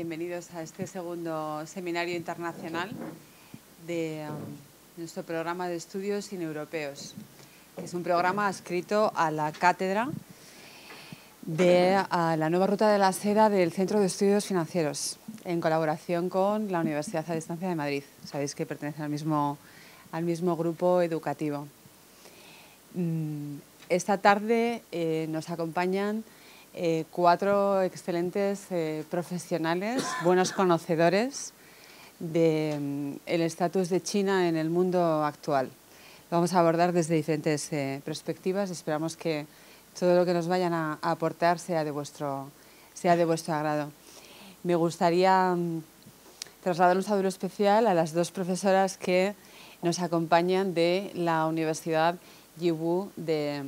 bienvenidos a este segundo seminario internacional de um, nuestro programa de estudios ineuropeos, que es un programa adscrito a la cátedra de la nueva ruta de la seda del Centro de Estudios Financieros, en colaboración con la Universidad a Distancia de Madrid. Sabéis que pertenecen al mismo, al mismo grupo educativo. Mm, esta tarde eh, nos acompañan eh, cuatro excelentes eh, profesionales, buenos conocedores del mm, estatus de China en el mundo actual. Vamos a abordar desde diferentes eh, perspectivas. Esperamos que todo lo que nos vayan a, aportar sea de, vuestro, sea de vuestro agrado. Me gustaría mm, trasladar un saludo especial a las dos profesoras que nos acompañan de la Universidad Yiwu de,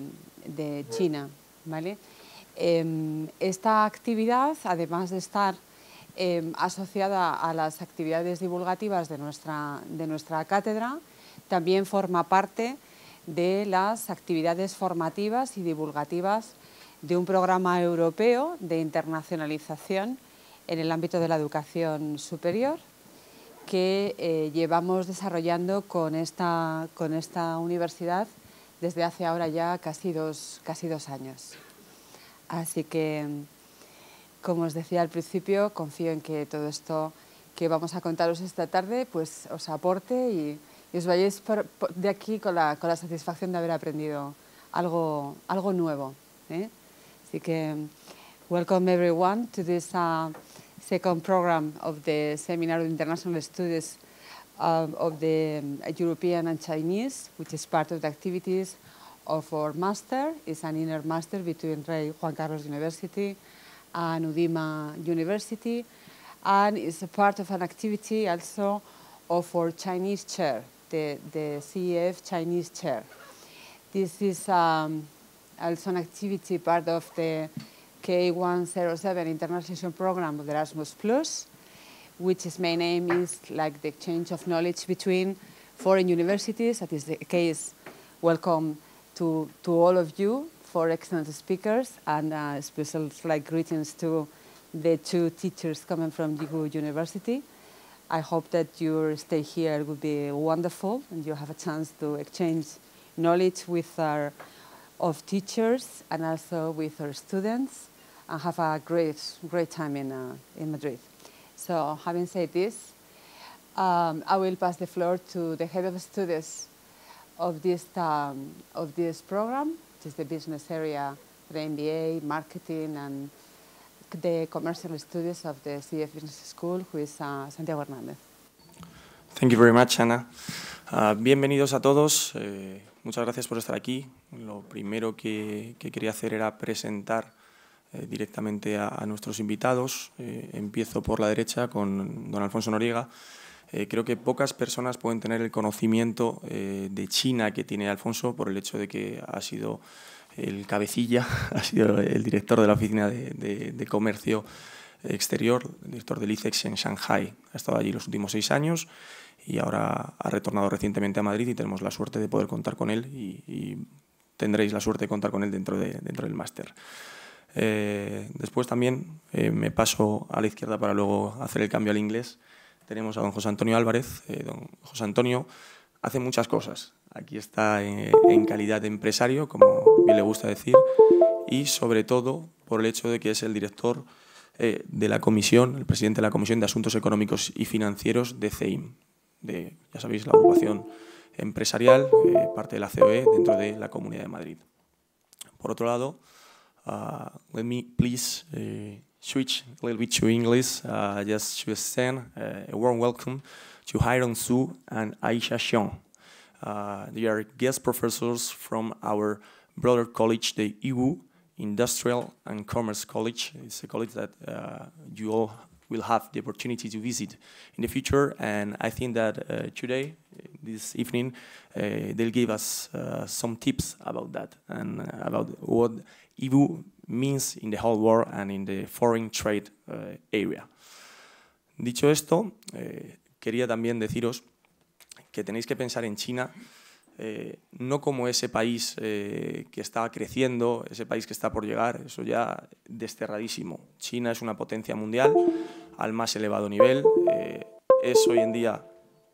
de China. ¿vale? Em, esta actividad, además de estar em, asociada a las actividades divulgativas de nuestra, cátedra, también forma parte de las actividades formativas y divulgativas de un programa europeo de internacionalización en el ámbito de la educación superior que eh, llevamos desarrollando con esta, universidad desde hace ahora ya casi dos años. Así que, como os decía al principio, confío en que todo esto que vamos a contaros esta tarde pues os aporte y, os vayáis de aquí con la, satisfacción de haber aprendido algo, algo nuevo. ¿eh? Así que, welcome everyone to this uh, second program of the Seminar of International Studies um, of the European and Chinese, which is part of the activities of our master. It's an inner master between Rey Juan Carlos University and Udima University. And it's a part of an activity also of our Chinese chair, the, the CEF Chinese chair. This is um, also an activity part of the K107 International Program of Erasmus Plus, which its main aim is like the exchange of knowledge between foreign universities, that is the case, welcome to, to all of you for excellent speakers and uh, special like greetings to the two teachers coming from Yigu University. I hope that your stay here will be wonderful and you have a chance to exchange knowledge with our of teachers and also with our students and have a great, great time in, uh, in Madrid. So having said this, um, I will pass the floor to the head of studies of this, um, of this program, which is the business area, the MBA, marketing, and the commercial studies of the CF Business School, who is uh, Santiago Hernández. Thank you very much, Ana. Uh, bienvenidos a todos. Eh, muchas gracias por estar aquí. Lo primero que, que quería hacer era presentar eh, directamente a, a, nuestros invitados. Eh, empiezo por la derecha con don Alfonso Noriega. Eh, creo que pocas personas pueden tener el conocimiento eh, de China que tiene Alfonso por el hecho de que ha sido el cabecilla, ha sido el director de la oficina de, comercio exterior, el director del ICEX en Shanghai. Ha estado allí los últimos seis años y ahora ha retornado recientemente a Madrid y tenemos la suerte de poder contar con él y, tendréis la suerte de contar con él dentro, de, dentro del máster. Eh, después también me paso a la izquierda para luego hacer el cambio al inglés tenemos a don José Antonio Álvarez. Eh, don José Antonio hace muchas cosas. Aquí está en, calidad de empresario, como bien le gusta decir, y sobre todo por el hecho de que es el director eh, de la comisión, el presidente de la Comisión de Asuntos Económicos y Financieros de CEIM, de, ya sabéis, la agrupación empresarial, eh, parte de la COE dentro de la Comunidad de Madrid. Por otro lado, uh, let please switch a little bit to English, uh, just to extend uh, a warm welcome to Hiron Su and Aisha Xiong. Uh, they are guest professors from our brother college, the IWU Industrial and Commerce College. It's a college that uh, you all will have the opportunity to visit in the future, and I think that uh, today, this evening, uh, they'll give us some tips about that and about what IWU means in the whole world and in the foreign trade uh, area. Dicho esto, eh, quería también deciros que tenéis que pensar en China eh, no como ese país eh, que está creciendo, ese país que está por llegar, eso ya desterradísimo. China es una potencia mundial, al más elevado nivel. Eh, es hoy en día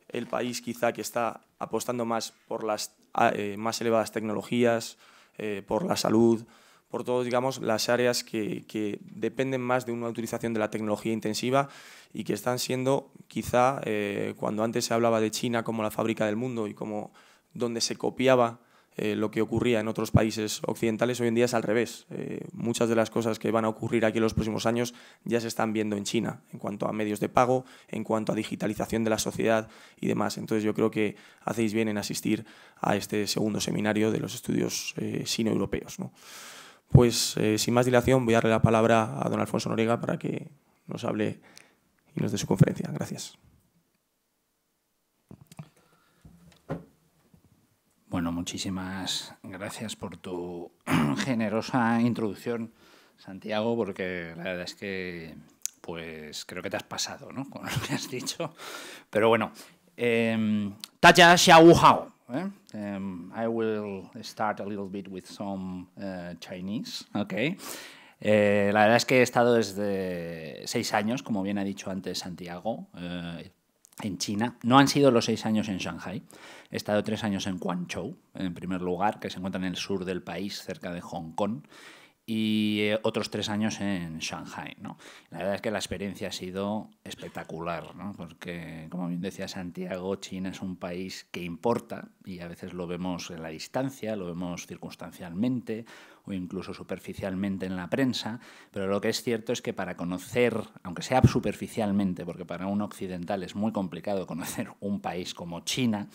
el país quizá que está apostando más por las eh, más elevadas tecnologías, eh, por la salud, por todas digamos, las áreas que, que, dependen más de una utilización de la tecnología intensiva y que están siendo quizá, cuando antes se hablaba de China como la fábrica del mundo y como donde se copiaba eh, lo que ocurría en otros países occidentales, hoy en día es al revés. Eh, muchas de las cosas que van a ocurrir aquí en los próximos años ya se están viendo en China, en cuanto a medios de pago, en cuanto a digitalización de la sociedad y demás. Entonces yo creo que hacéis bien en asistir a este segundo seminario de los estudios eh, sino-europeos. Pues sin más dilación voy a darle la palabra a don Alfonso Norega para que nos hable y nos dé su conferencia. Gracias. Bueno, muchísimas gracias por tu generosa introducción, Santiago, porque la verdad es que pues creo que te has pasado ¿no? con lo que has dicho. Pero bueno, eh, Xiao Hao. ¿eh? Um, I will start a little bit with some uh, Chinese, okay? Eh, la verdad es que he estado desde seis años, como bien ha dicho antes Santiago, eh, en China. No han sido los seis años en Shanghai. He estado tres años en Guangzhou, en primer lugar, que se encuentra en el sur del país, cerca de Hong Kong, y eh, otros tres años en Shanghai. ¿no? La verdad es que la experiencia ha sido espectacular, porque, como bien decía Santiago, China es un país que importa, y a veces lo vemos en la distancia, lo vemos circunstancialmente, o incluso superficialmente en la prensa, pero lo que es cierto es que para conocer, aunque sea superficialmente, porque para un occidental es muy complicado conocer un país como China,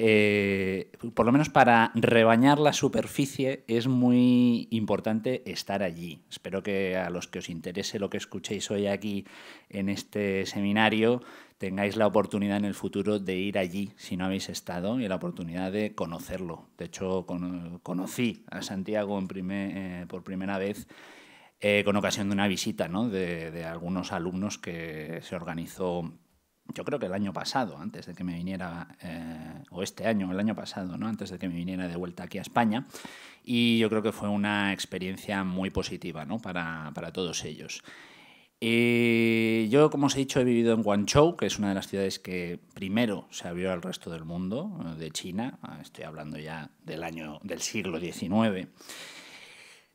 eh, por lo menos para rebañar la superficie es muy importante estar allí. Espero que a los que os interese lo que escuchéis hoy aquí en este seminario tengáis la oportunidad en el futuro de ir allí si no habéis estado y la oportunidad de conocerlo. De hecho, conocí a Santiago eh, por primera vez eh, con ocasión de una visita de, de algunos alumnos que se organizó yo creo que el año pasado, antes de que me viniera, eh, o este año, el año pasado, ¿no? antes de que me viniera de vuelta aquí a España, y yo creo que fue una experiencia muy positiva ¿no? para, para todos ellos. Y yo, como os he dicho, he vivido en Guangzhou, que es una de las ciudades que primero se abrió al resto del mundo, de China, estoy hablando ya del año del siglo XIX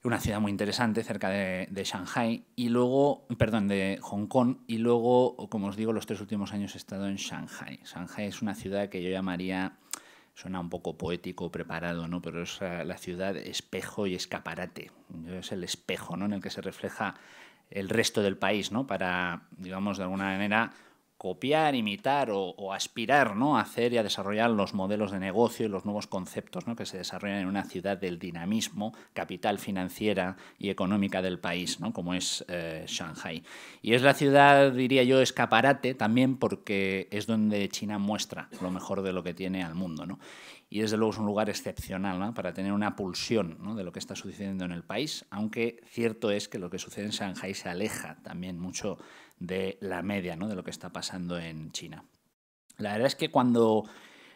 una ciudad muy interesante cerca de, Shanghai y luego, perdón, de Hong Kong y luego, como os digo, los tres últimos años he estado en Shanghai. Shanghai es una ciudad que yo llamaría, suena un poco poético, preparado, ¿no? Pero es la ciudad espejo y escaparate. Es el espejo, ¿no? En el que se refleja el resto del país, ¿no? Para, digamos, de alguna manera copiar, imitar o, aspirar ¿no? a hacer y a desarrollar los modelos de negocio y los nuevos conceptos ¿no? que se desarrollan en una ciudad del dinamismo, capital financiera y económica del país, ¿no? como es eh, Shanghai. Y es la ciudad, diría yo, escaparate también porque es donde China muestra lo mejor de lo que tiene al mundo. ¿no? Y desde luego es un lugar excepcional para tener una pulsión de lo que está sucediendo en el país, aunque cierto es que lo que sucede en Shanghai se aleja también mucho de la media ¿no? de lo que está pasando en China. La verdad es que cuando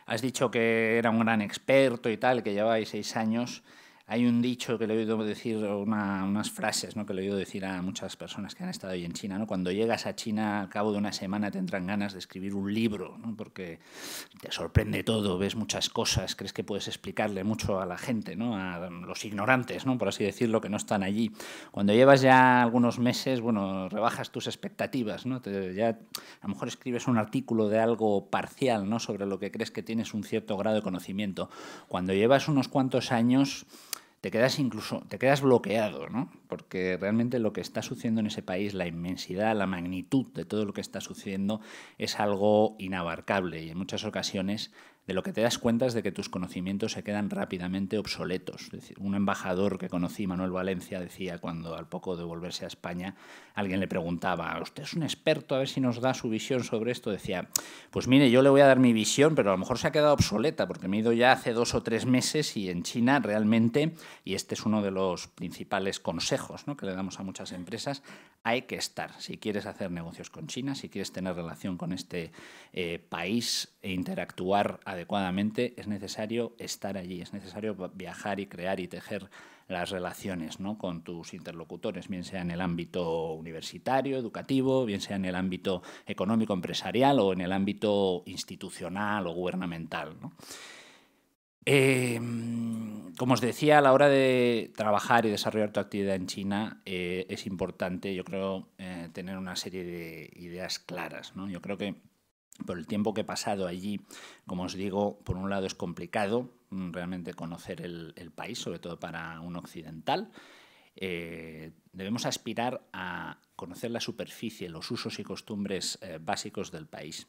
has dicho que era un gran experto y tal, que llevabais seis años, hay un dicho que le he oído decir, unas frases ¿no? que le he oído decir a muchas personas que han estado ahí en China. ¿no? Cuando llegas a China, al cabo de una semana, te entran ganas de escribir un libro, ¿no? porque te sorprende todo, ves muchas cosas, crees que puedes explicarle mucho a la gente, ¿no? a los ignorantes, ¿no? por así decirlo, que no están allí. Cuando llevas ya algunos meses, bueno, rebajas tus expectativas, ¿no? ya a lo mejor escribes un artículo de algo parcial ¿no? sobre lo que crees que tienes un cierto grado de conocimiento. Cuando llevas unos cuantos años te quedas incluso, te quedas bloqueado, ¿no? Porque realmente lo que está sucediendo en ese país, la inmensidad, la magnitud de todo lo que está sucediendo es algo inabarcable y en muchas ocasiones de lo que te das cuenta es de que tus conocimientos se quedan rápidamente obsoletos. un embajador que conocí, Manuel Valencia, decía cuando al poco de volverse a España, alguien le preguntaba, ¿usted es un experto? A ver si nos da su visión sobre esto. Decía, pues mire, yo le voy a dar mi visión, pero a lo mejor se ha quedado obsoleta porque me he ido ya hace dos o tres meses y en China realmente, y este es uno de los principales consejos que le damos a muchas empresas, hay que estar. Si quieres hacer negocios con China, si quieres tener relación con este eh, país e interactuar adecuadamente, es necesario estar allí, es necesario viajar y crear y tejer las relaciones ¿no? con tus interlocutores, bien sea en el ámbito universitario, educativo, bien sea en el ámbito económico, empresarial o en el ámbito institucional o gubernamental. Em, como os decía, a la hora de trabajar y desarrollar tu actividad en China eh, es importante, yo creo, eh, tener una serie de ideas claras. ¿no? Yo creo que por el tiempo que he pasado allí, como os digo, por un lado es complicado mm, realmente conocer el, país, sobre todo para un occidental. Eh, debemos aspirar a conocer la superficie, los usos y costumbres básicos del país.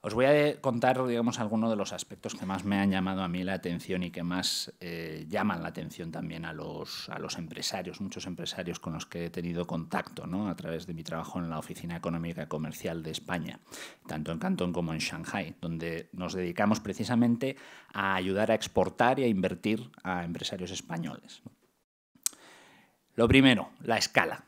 Os voy a contar, digamos, algunos de los aspectos que más me han llamado a mí la atención y que más eh, llaman la atención también a los, a los empresarios, muchos empresarios con los que he tenido contacto ¿no? a través de mi trabajo en la Oficina Económica Comercial de España, tanto en Cantón como en Shanghai, donde nos dedicamos precisamente a ayudar a exportar y a invertir a empresarios españoles. Lo primero, la escala.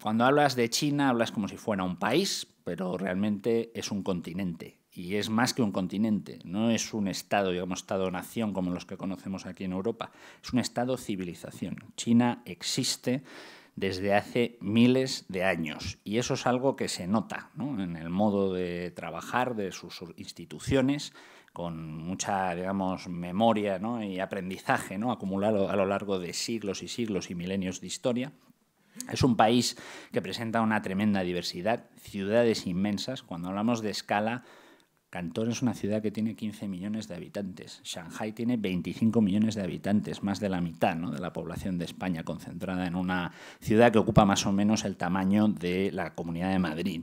Cuando hablas de China hablas como si fuera un país, pero realmente es un continente y es más que un continente, no es un Estado, digamos, Estado-nación como los que conocemos aquí en Europa, es un Estado-civilización. China existe desde hace miles de años y eso es algo que se nota en el modo de trabajar de sus instituciones, con mucha, digamos, memoria y aprendizaje acumulado a lo largo de siglos y siglos y milenios de historia. Es un país que presenta una tremenda diversidad, ciudades inmensas. Cuando hablamos de escala, Cantón es una ciudad que tiene 15 millones de habitantes. Shanghai tiene 25 millones de habitantes, más de la mitad de la población de España, concentrada en una ciudad que ocupa más o menos el tamaño de la Comunidad de Madrid.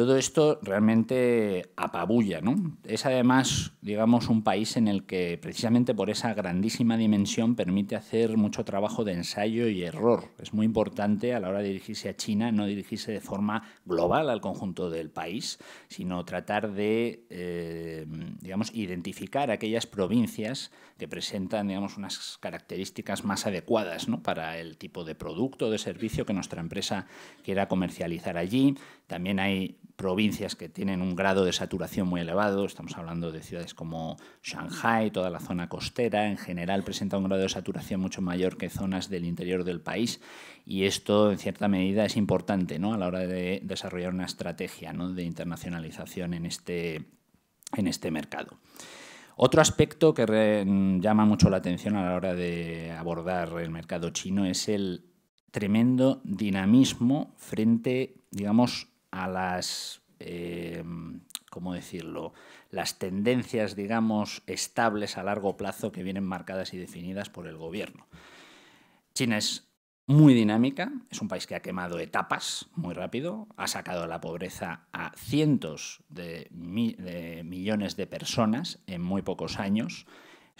Todo esto realmente apabulla, ¿no? Es además, digamos, un país en el que precisamente por esa grandísima dimensión permite hacer mucho trabajo de ensayo y error. Es muy importante a la hora de dirigirse a China no dirigirse de forma global al conjunto del país, sino tratar de, eh, digamos, identificar aquellas provincias que presentan, digamos, unas características más adecuadas ¿no? para el tipo de producto o de servicio que nuestra empresa quiera comercializar allí. También hay provincias que tienen un grado de saturación muy elevado, estamos hablando de ciudades como Shanghai, toda la zona costera, en general presenta un grado de saturación mucho mayor que zonas del interior del país y esto en cierta medida es importante ¿no? a la hora de desarrollar una estrategia de internacionalización en este, en este mercado. Otro aspecto que llama mucho la atención a la hora de abordar el mercado chino es el tremendo dinamismo frente, digamos, a las, eh, ¿cómo decirlo?, las tendencias, digamos, estables a largo plazo que vienen marcadas y definidas por el gobierno. China es muy dinámica, es un país que ha quemado etapas muy rápido, ha sacado la pobreza a cientos de millones de personas en muy pocos años,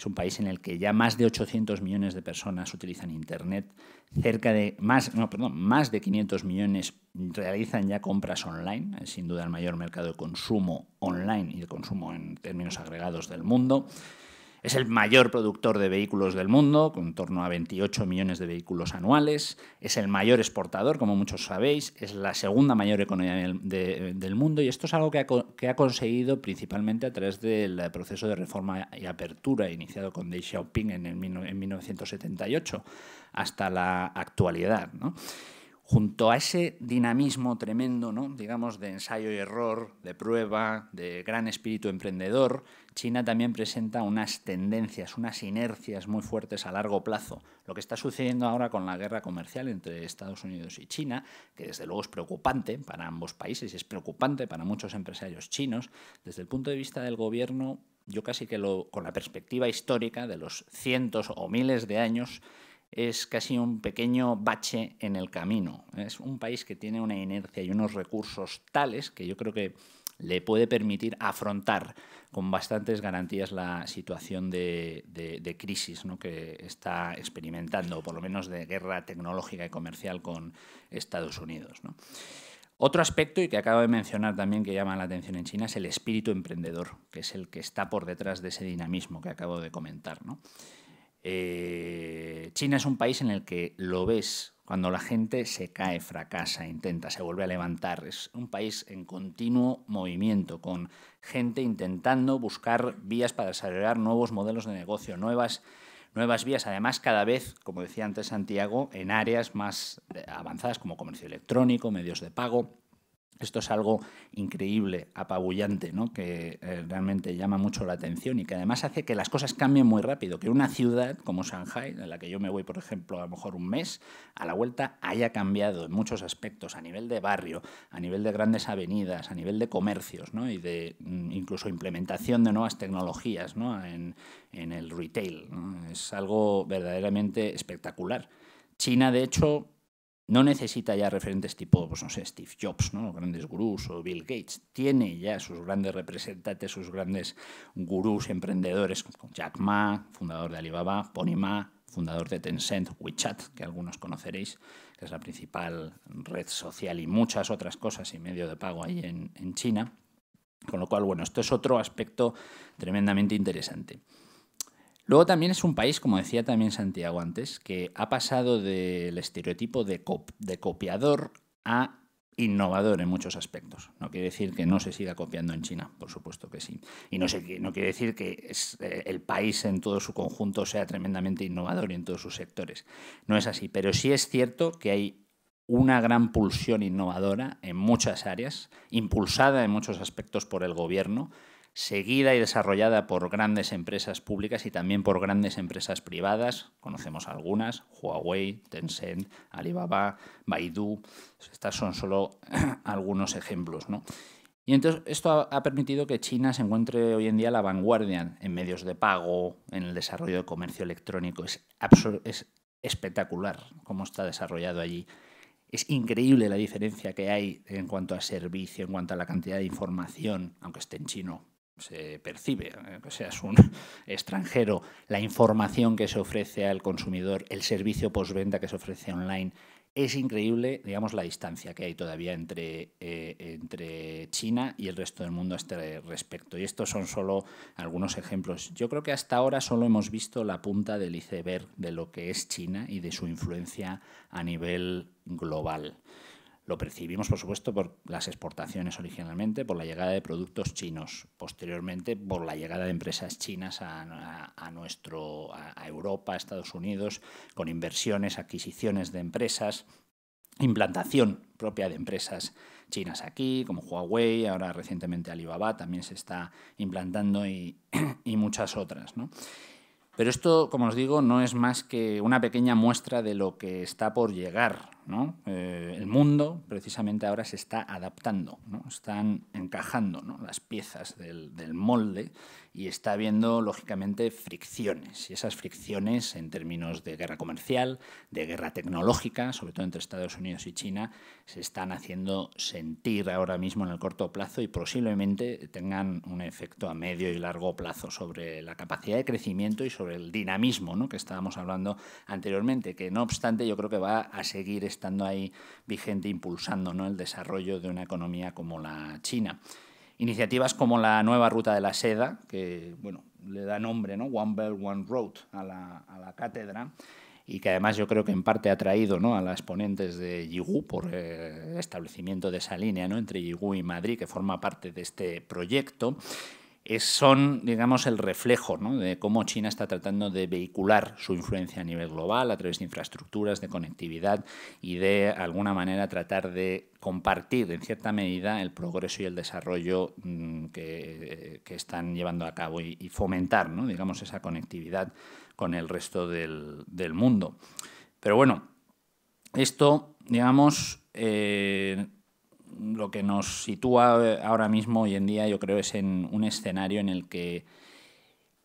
es un país en el que ya más de 800 millones de personas utilizan Internet, cerca de más, no, perdón, más de 500 millones realizan ya compras online, es sin duda el mayor mercado de consumo online y de consumo en términos agregados del mundo. Es el mayor productor de vehículos del mundo, con torno a 28 millones de vehículos anuales. Es el mayor exportador, como muchos sabéis. Es la segunda mayor economía del, mundo. Y esto es algo que ha, conseguido principalmente a través del proceso de reforma y apertura iniciado con Deng Xiaoping en, en 1978 hasta la actualidad. ¿no? junto a ese dinamismo tremendo, ¿no? digamos, de ensayo y error, de prueba, de gran espíritu emprendedor, China también presenta unas tendencias, unas inercias muy fuertes a largo plazo. Lo que está sucediendo ahora con la guerra comercial entre Estados Unidos y China, que desde luego es preocupante para ambos países es preocupante para muchos empresarios chinos, desde el punto de vista del gobierno, yo casi que lo, con la perspectiva histórica de los cientos o miles de años, es casi un pequeño bache en el camino. Es un país que tiene una inercia y unos recursos tales que yo creo que le puede permitir afrontar con bastantes garantías la situación de, crisis que está experimentando, por lo menos de guerra tecnológica y comercial con Estados Unidos. Otro aspecto, y que acabo de mencionar también que llama la atención en China, es el espíritu emprendedor, que es el que está por detrás de ese dinamismo que acabo de comentar. Eh, China es un país en el que lo ves cuando la gente se cae, fracasa, intenta, se vuelve a levantar. Es un país en continuo movimiento, con gente intentando buscar vías para desarrollar nuevos modelos de negocio, nuevas, nuevas vías. Además, cada vez, como decía antes Santiago, en áreas más avanzadas como comercio electrónico, medios de pago. Esto es algo increíble, apabullante, ¿no? que eh, realmente llama mucho la atención y que además hace que las cosas cambien muy rápido. Que una ciudad como Shanghai, en la que yo me voy, por ejemplo, a lo mejor un mes, a la vuelta haya cambiado en muchos aspectos, a nivel de barrio, a nivel de grandes avenidas, a nivel de comercios ¿no? y de mm, incluso implementación de nuevas tecnologías ¿no? en, en, el retail. Es algo verdaderamente espectacular. China, de hecho, no necesita ya referentes tipo, pues no sé, Steve Jobs, ¿no? grandes gurús, o Bill Gates. Tiene ya sus grandes representantes, sus grandes gurús emprendedores, como Jack Ma, fundador de Alibaba, Pony Ma, fundador de Tencent, WeChat, que algunos conoceréis, que es la principal red social y muchas otras cosas y medio de pago ahí en, en China. Con lo cual, bueno, esto es otro aspecto tremendamente interesante. Luego también es un país, como decía también Santiago antes, que ha pasado del estereotipo de, copiador a innovador en muchos aspectos. No quiere decir que no se siga copiando en China, por supuesto que sí. Y no, no quiere decir que eh, el país en todo su conjunto sea tremendamente innovador y en todos sus sectores. No es así, pero sí es cierto que hay una gran pulsión innovadora en muchas áreas, impulsada en muchos aspectos por el gobierno, seguida y desarrollada por grandes empresas públicas y también por grandes empresas privadas. Conocemos algunas, Huawei, Tencent, Alibaba, Baidu. Estas son solo algunos ejemplos. ¿no? Y entonces esto ha permitido que China se encuentre hoy en día la vanguardia en medios de pago, en el desarrollo de comercio electrónico. Es, es espectacular cómo está desarrollado allí. Es increíble la diferencia que hay en cuanto a servicio, en cuanto a la cantidad de información, aunque esté en chino, se percibe, eh, que seas un extranjero, la información que se ofrece al consumidor, el servicio postventa que se ofrece online. Es increíble, digamos, la distancia que hay todavía entre, eh, entre China y el resto del mundo a este respecto. Y estos son solo algunos ejemplos. Yo creo que hasta ahora solo hemos visto la punta del iceberg de lo que es China y de su influencia a nivel global. Lo percibimos, por supuesto, por las exportaciones originalmente, por la llegada de productos chinos, posteriormente por la llegada de empresas chinas a, nuestro, a Europa, a Estados Unidos, con inversiones, adquisiciones de empresas, implantación propia de empresas chinas aquí, como Huawei, ahora recientemente Alibaba también se está implantando y, y muchas otras. ¿no? Pero esto, como os digo, no es más que una pequeña muestra de lo que está por llegar eh, el mundo precisamente ahora se está adaptando, ¿no? están encajando las piezas del, molde y está habiendo, lógicamente, fricciones. Y esas fricciones, en términos de guerra comercial, de guerra tecnológica, sobre todo entre Estados Unidos y China, se están haciendo sentir ahora mismo en el corto plazo y posiblemente tengan un efecto a medio y largo plazo sobre la capacidad de crecimiento y sobre el dinamismo ¿no? que estábamos hablando anteriormente, que no obstante yo creo que va a seguir estando ahí vigente, impulsando ¿no? el desarrollo de una economía como la China. Iniciativas como la nueva ruta de la seda, que bueno, le da nombre, ¿no? One Belt, One Road a la, cátedra, y que además yo creo que en parte ha traído ¿no? a las ponentes de Yigu por eh, el establecimiento de esa línea ¿no? entre Yigu y Madrid, que forma parte de este proyecto son, digamos, el reflejo de cómo China está tratando de vehicular su influencia a nivel global a través de infraestructuras, de conectividad y de alguna manera tratar de compartir en cierta medida el progreso y el desarrollo mm, que, están llevando a cabo y, fomentar, digamos, esa conectividad con el resto del, mundo. Pero bueno, esto, digamos, eh, lo que nos sitúa ahora mismo, hoy en día, yo creo, es en un escenario en el que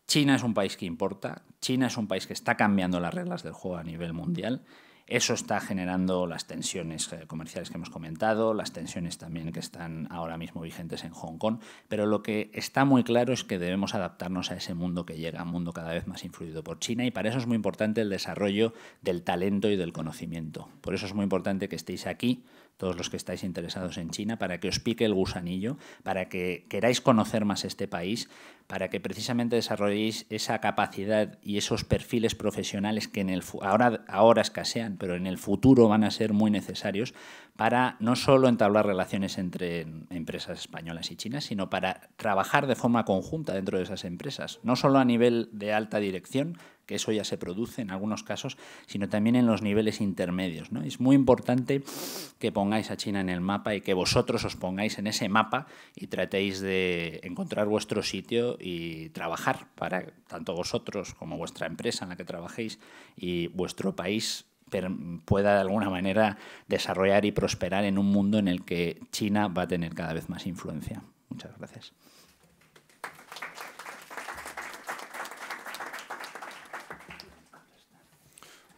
China es un país que importa, China es un país que está cambiando las reglas del juego a nivel mundial. Eso está generando las tensiones eh, comerciales que hemos comentado, las tensiones también que están ahora mismo vigentes en Hong Kong, pero lo que está muy claro es que debemos adaptarnos a ese mundo que llega, un mundo cada vez más influido por China, y para eso es muy importante el desarrollo del talento y del conocimiento. Por eso es muy importante que estéis aquí, todos los que estáis interesados en China, para que os pique el gusanillo, para que queráis conocer más este país, para que precisamente desarrolléis esa capacidad y esos perfiles profesionales que en el ahora, ahora escasean, pero en el futuro van a ser muy necesarios para no solo entablar relaciones entre empresas españolas y chinas, sino para trabajar de forma conjunta dentro de esas empresas, no solo a nivel de alta dirección, que eso ya se produce en algunos casos, sino también en los niveles intermedios. ¿no? Es muy importante que pongáis a China en el mapa y que vosotros os pongáis en ese mapa y tratéis de encontrar vuestro sitio y trabajar para tanto vosotros como vuestra empresa en la que trabajéis y vuestro país pueda de alguna manera desarrollar y prosperar en un mundo en el que China va a tener cada vez más influencia. Muchas gracias.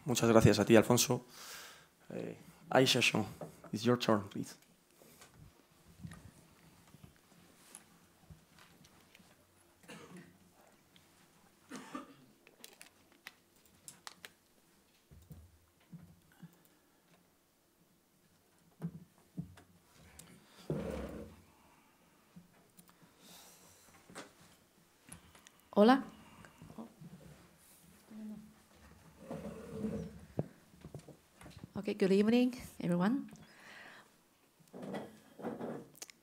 Muchas gracias a ti, Alfonso. Eh, Aisha Sean, it's your turn, please. Hola. Okay, good evening, everyone.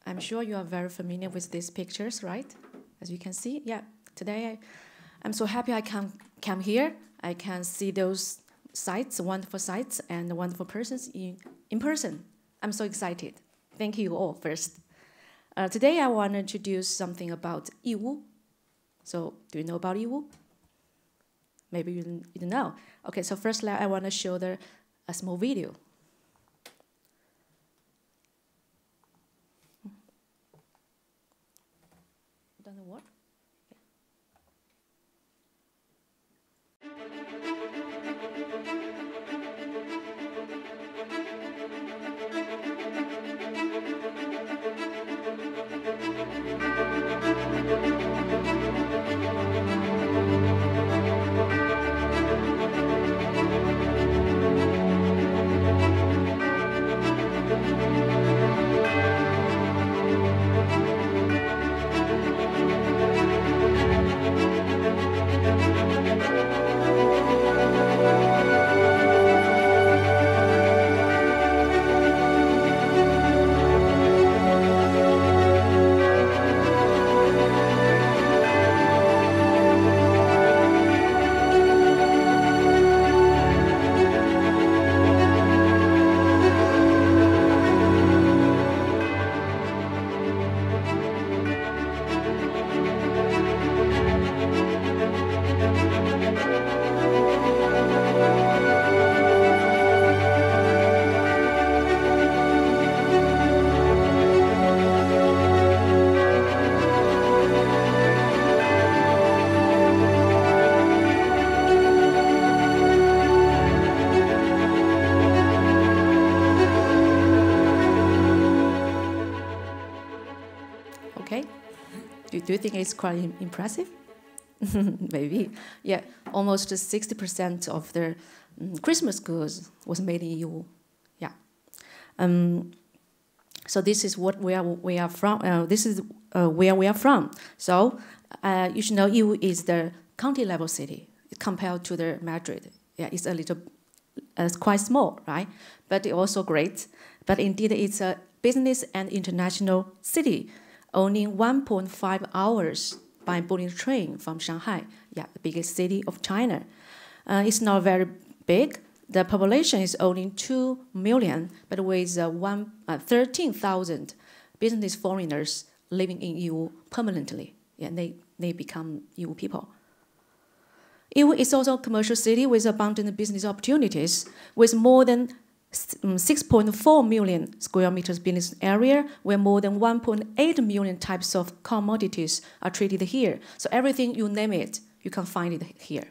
I'm sure you are very familiar with these pictures, right? As you can see, yeah. Today, I, I'm so happy I can come here. I can see those sites, wonderful sites, and wonderful persons in, in person. I'm so excited. Thank you all first. Uh, today, I want to introduce something about Yiwu. So, do you know about Yiwu? Maybe you, you don't know. Okay, so first, I want to show the a small video. Doesn't work? Do you think it's quite impressive? Maybe. Yeah, almost 60% of the um, Christmas goods was made in EU. Yeah. Um, so this is what we are we are from. Uh, this is uh, where we are from. So uh, you should know EU is the county level city compared to the Madrid. Yeah, it's a little, uh, it's quite small, right? But it's also great. But indeed, it's a business and international city only 1.5 hours by bullet train from Shanghai, yeah, the biggest city of China. Uh, it's not very big. The population is only 2 million, but with uh, one, uh, 13,000 business foreigners living in EU permanently. Yeah, they, they become EU people. EU is also a commercial city with abundant business opportunities, with more than 6.4 million square meters business area, where more than 1.8 million types of commodities are traded here. So everything you name it, you can find it here.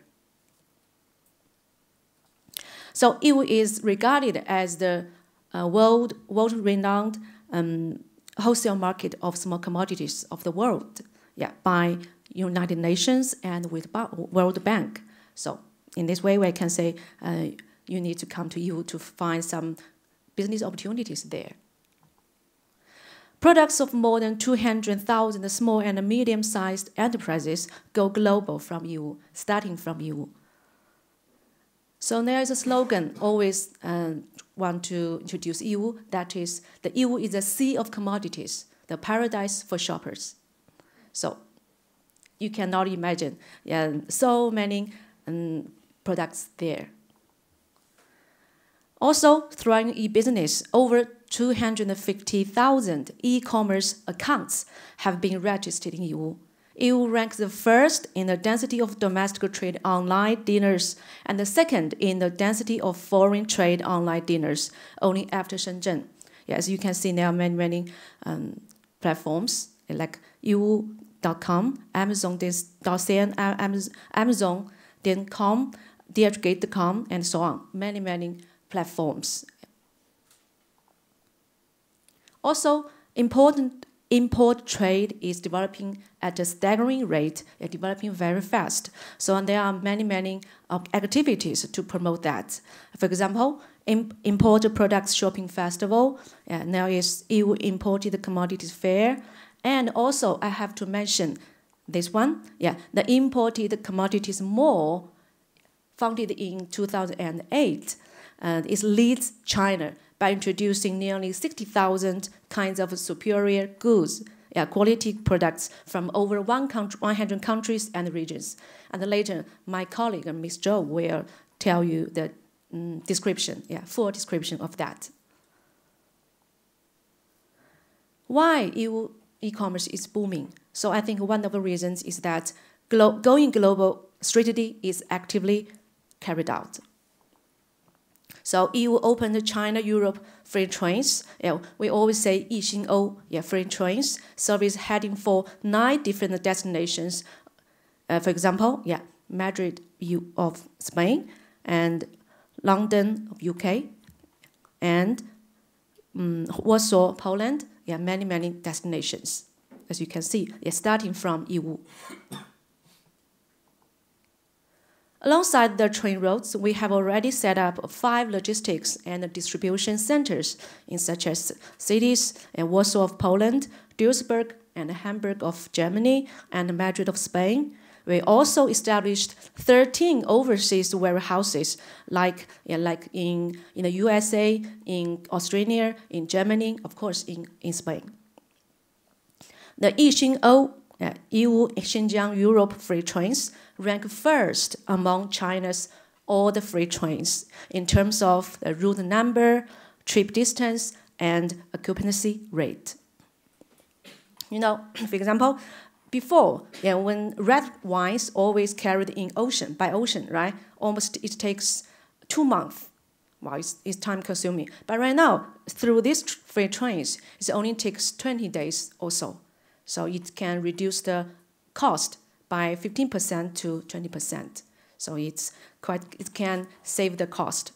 So EU is regarded as the uh, world world-renowned um, wholesale market of small commodities of the world, yeah, by United Nations and with World Bank. So in this way, we can say uh, you need to come to you to find some business opportunities there. Products of more than 200,000 small and medium-sized enterprises go global from EU, starting from EU. So there is a slogan always uh, want to introduce EU, that is, the EU is a sea of commodities, the paradise for shoppers. So you cannot imagine yeah, so many um, products there. Also, through e-business, over 250,000 e-commerce accounts have been registered in EU. EU ranks the first in the density of domestic trade online dinners and the second in the density of foreign trade online dinners, only after Shenzhen. As you can see, there are many, many um, platforms like EU.com, Amazon.cn, Amazon.com, DHgate.com, and so on. Many, many platforms. Also, important import trade is developing at a staggering rate, it's developing very fast. So there are many, many uh, activities to promote that. For example, import products shopping festival, there is EU imported commodities fair, and also I have to mention this one, yeah, the imported commodities mall, founded in 2008, uh, is leads China by introducing nearly 60,000 kinds of superior goods, yeah, quality products from over one 100 countries and regions. And later, my colleague, Ms. Zhou, will tell you the um, description, yeah, full description of that. Why e-commerce is booming? So I think one of the reasons is that glo going global strategy is actively carried out. So EU opened China-Europe free trains. Yeah, we always say 一心欧, yeah, free trains, service heading for nine different destinations. Uh, for example, yeah, Madrid of Spain and London of UK and um, Warsaw, Poland. Yeah, many, many destinations. As you can see, yeah, starting from EU. Alongside the train routes, we have already set up five logistics and distribution centers in such as cities and Warsaw of Poland, Duisburg and Hamburg of Germany, and Madrid of Spain. We also established 13 overseas warehouses, like, yeah, like in, in the USA, in Australia, in Germany, of course, in, in Spain. The Yixing-O EU Xinjiang Europe free trains rank first among China's all the free trains in terms of the route number, trip distance, and occupancy rate. You know, for example, before, yeah, when red wines always carried in ocean, by ocean, right? Almost it takes two months. Wow, it's, it's time consuming. But right now, through these free trains, it only takes 20 days or so. So it can reduce the cost by 15% to 20%. So it's quite, it can save the cost.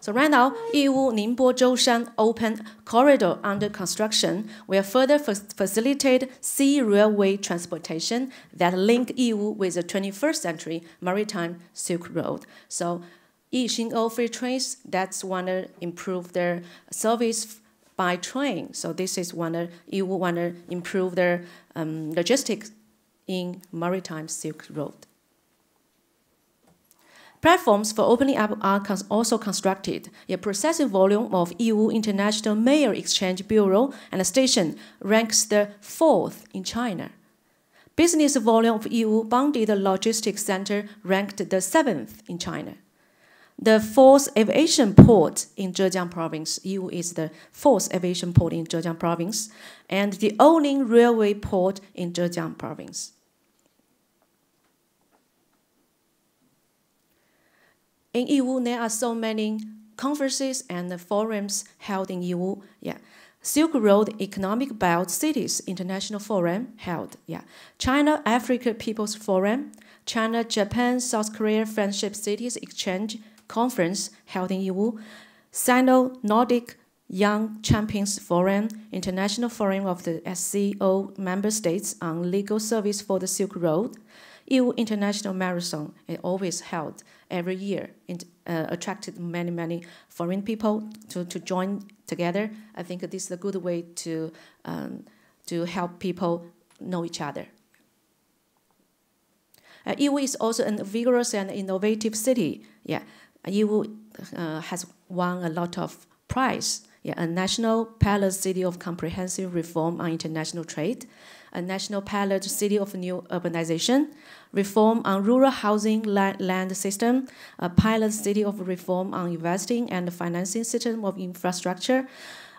So right now, Yiwu Ningbo Zhoushan Open Corridor under construction will further facilitate sea railway transportation that link Yiwu with the 21st century maritime Silk Road. So Yixing-O free trains, that's want to improve their service by train. So this is one of, you want to improve the um, logistics in maritime Silk Road. Platforms for opening up are also constructed. A processing volume of EU International Mail Exchange Bureau and station ranks the fourth in China. Business volume of EU Bonded Logistics Center ranked the seventh in China. The fourth aviation port in Zhejiang province, Yiwu is the fourth aviation port in Zhejiang province, and the only railway port in Zhejiang province. In Yiwu, there are so many conferences and forums held in Yiwu. Yeah. Silk Road Economic Belt Cities International Forum held. Yeah. China Africa People's Forum, China Japan South Korea Friendship Cities Exchange conference held in Yiwu, Sino-Nordic Young Champions Forum, International Forum of the SCO member states on legal service for the Silk Road, EU International Marathon is always held every year. It uh, attracted many, many foreign people to, to join together. I think this is a good way to, um, to help people know each other. Uh, EU is also a vigorous and innovative city. Yeah, EU uh, has won a lot of prize. Yeah, a national pilot city of comprehensive reform on international trade, a national pilot city of new urbanization, reform on rural housing land system, a pilot city of reform on investing and financing system of infrastructure,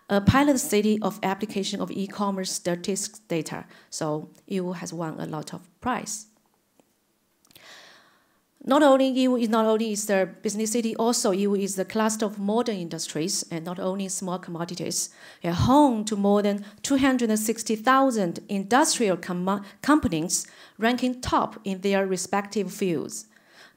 a pilot city of application of e-commerce statistics data. So EU has won a lot of prize. Not only is not only is the business city, also EU is the cluster of modern industries and not only small commodities. A home to more than 260,000 industrial com companies ranking top in their respective fields.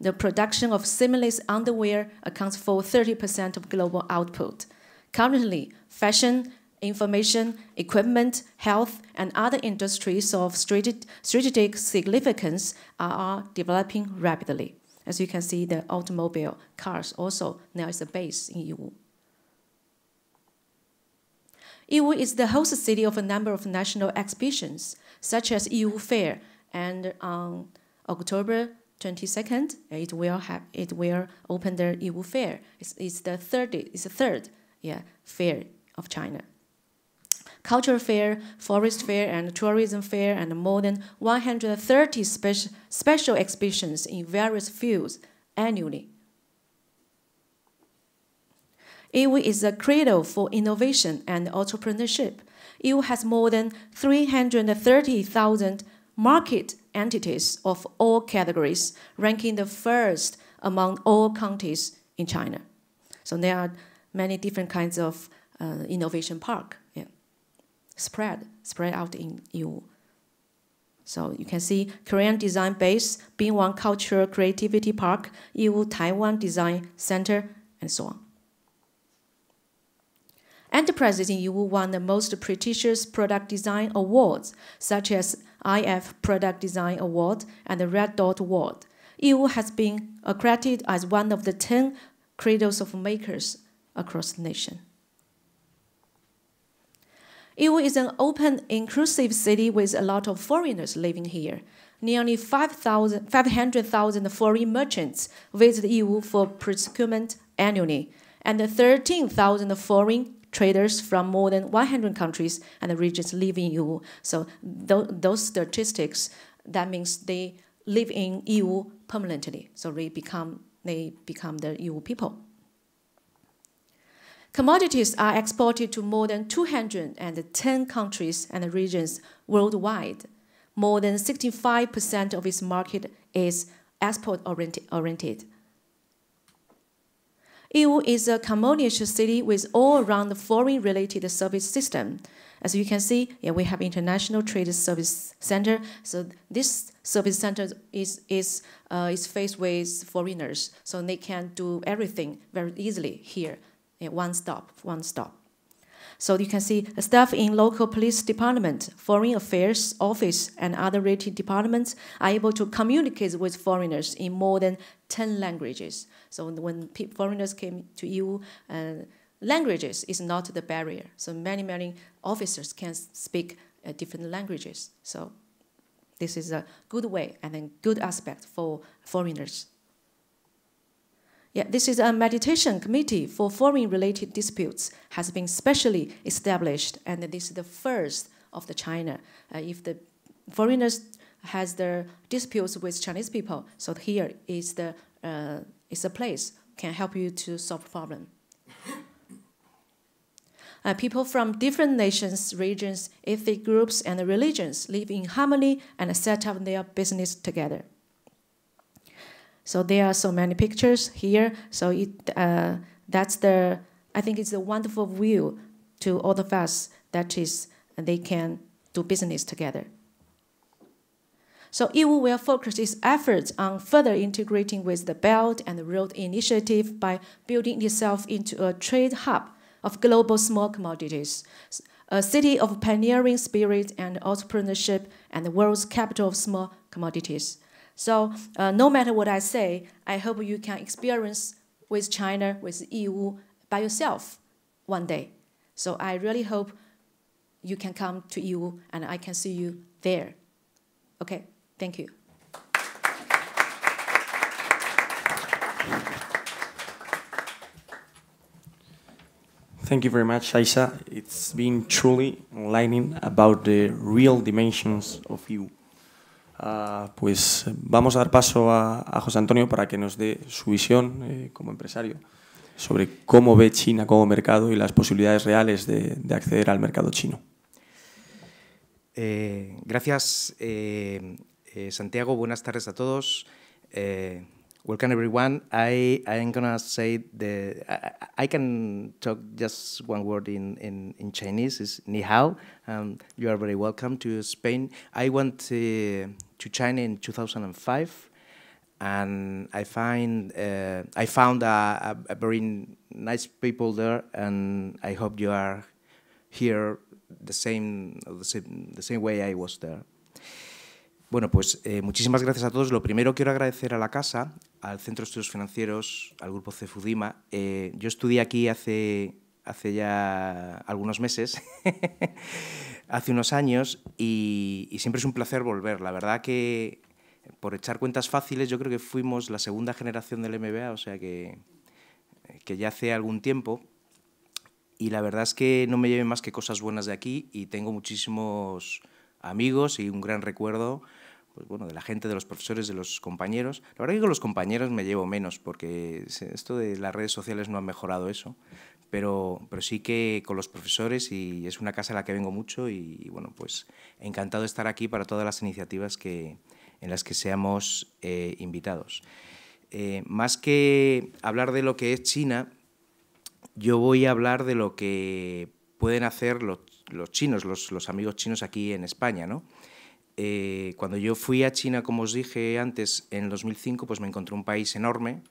The production of seamless underwear accounts for 30% of global output. Currently, fashion, information, equipment, health, and other industries of strategic significance are developing rapidly. As you can see, the automobile cars also now is a base in EU. EU is the host city of a number of national exhibitions, such as EU Fair, and on October 22nd, it will have it will open the EU Fair. It's, it's the third it's the third yeah fair of China cultural fair, forest fair, and tourism fair, and more than 130 speci special exhibitions in various fields annually. EU is a cradle for innovation and entrepreneurship. EU has more than 330,000 market entities of all categories, ranking the first among all counties in China. So there are many different kinds of uh, innovation park spread, spread out in EU. So you can see Korean Design Base, Bingwang Cultural Creativity Park, EU Taiwan Design Center, and so on. Enterprises in EU won the most prestigious product design awards, such as IF Product Design Award and the Red Dot Award. EU has been accredited as one of the 10 cradles of makers across the nation. EU is an open, inclusive city with a lot of foreigners living here. Nearly 500,000 foreign merchants visit EU for procurement annually, and 13,000 foreign traders from more than 100 countries and regions live in EU. So th those statistics, that means they live in EU permanently. So they become, they become the EU people. Commodities are exported to more than 210 countries and regions worldwide. More than 65% of its market is export oriented. EU is a communist city with all-round foreign-related service system. As you can see, yeah, we have International Trade Service Center. So this service center is, is, uh, is faced with foreigners, so they can do everything very easily here one stop, one stop. So you can see staff in local police department, foreign affairs office, and other related departments are able to communicate with foreigners in more than 10 languages. So when foreigners came to EU, uh, languages is not the barrier. So many, many officers can speak uh, different languages. So this is a good way and a good aspect for foreigners. Yeah, this is a mediation committee for foreign-related disputes has been specially established, and this is the first of the China. Uh, if the foreigners has their disputes with Chinese people, so here is the uh, is a place can help you to solve problem. Uh, people from different nations, regions, ethnic groups, and religions live in harmony and set up their business together. So there are so many pictures here. So it, uh, that's the, I think it's a wonderful view to all of us that is, they can do business together. So EU will focus its efforts on further integrating with the Belt and Road Initiative by building itself into a trade hub of global small commodities, a city of pioneering spirit and entrepreneurship, and the world's capital of small commodities. So uh, no matter what I say, I hope you can experience with China, with EU by yourself one day. So I really hope you can come to EU and I can see you there. Okay, thank you. Thank you very much, Aisha. It's been truly enlightening about the real dimensions of you. Uh, pues vamos a dar paso a, a, José Antonio para que nos dé su visión eh, como empresario sobre cómo ve China como mercado y las posibilidades reales de, de acceder al mercado chino. Eh, gracias, eh, eh, Santiago. Buenas tardes a todos. Eh, welcome everyone. I am gonna say the I, I, can talk just one word in in, in Chinese. Is ni hao. Um, you are very welcome to Spain. I went to, to China in 2005, and I find uh, I found a, a, a, very nice people there, and I hope you are here the same the same, the same way I was there. Bueno, pues eh, muchísimas gracias a todos. Lo primero quiero agradecer a la casa, al Centro de Estudios Financieros, al Grupo Cefudima. Eh, yo estudié aquí hace, hace ya algunos meses, hace unos años, y, y, siempre es un placer volver. La verdad que, por echar cuentas fáciles, yo creo que fuimos la segunda generación del MBA, o sea que, que ya hace algún tiempo. Y la verdad es que no me lleven más que cosas buenas de aquí y tengo muchísimos amigos y un gran recuerdo pues bueno, de la gente, de los profesores, de los compañeros. La verdad que con los compañeros me llevo menos, porque esto de las redes sociales no ha mejorado eso, pero, pero sí que con los profesores y es una casa a la que vengo mucho y, bueno, pues encantado de estar aquí para todas las iniciativas que, en las que seamos eh, invitados. Eh, más que hablar de lo que es China, yo voy a hablar de lo que pueden hacer los, los chinos, los, los amigos chinos aquí en España, ¿no? Eh, cuando yo fui a China, como os dije antes, en el 2005, pues me encontré un país enorme,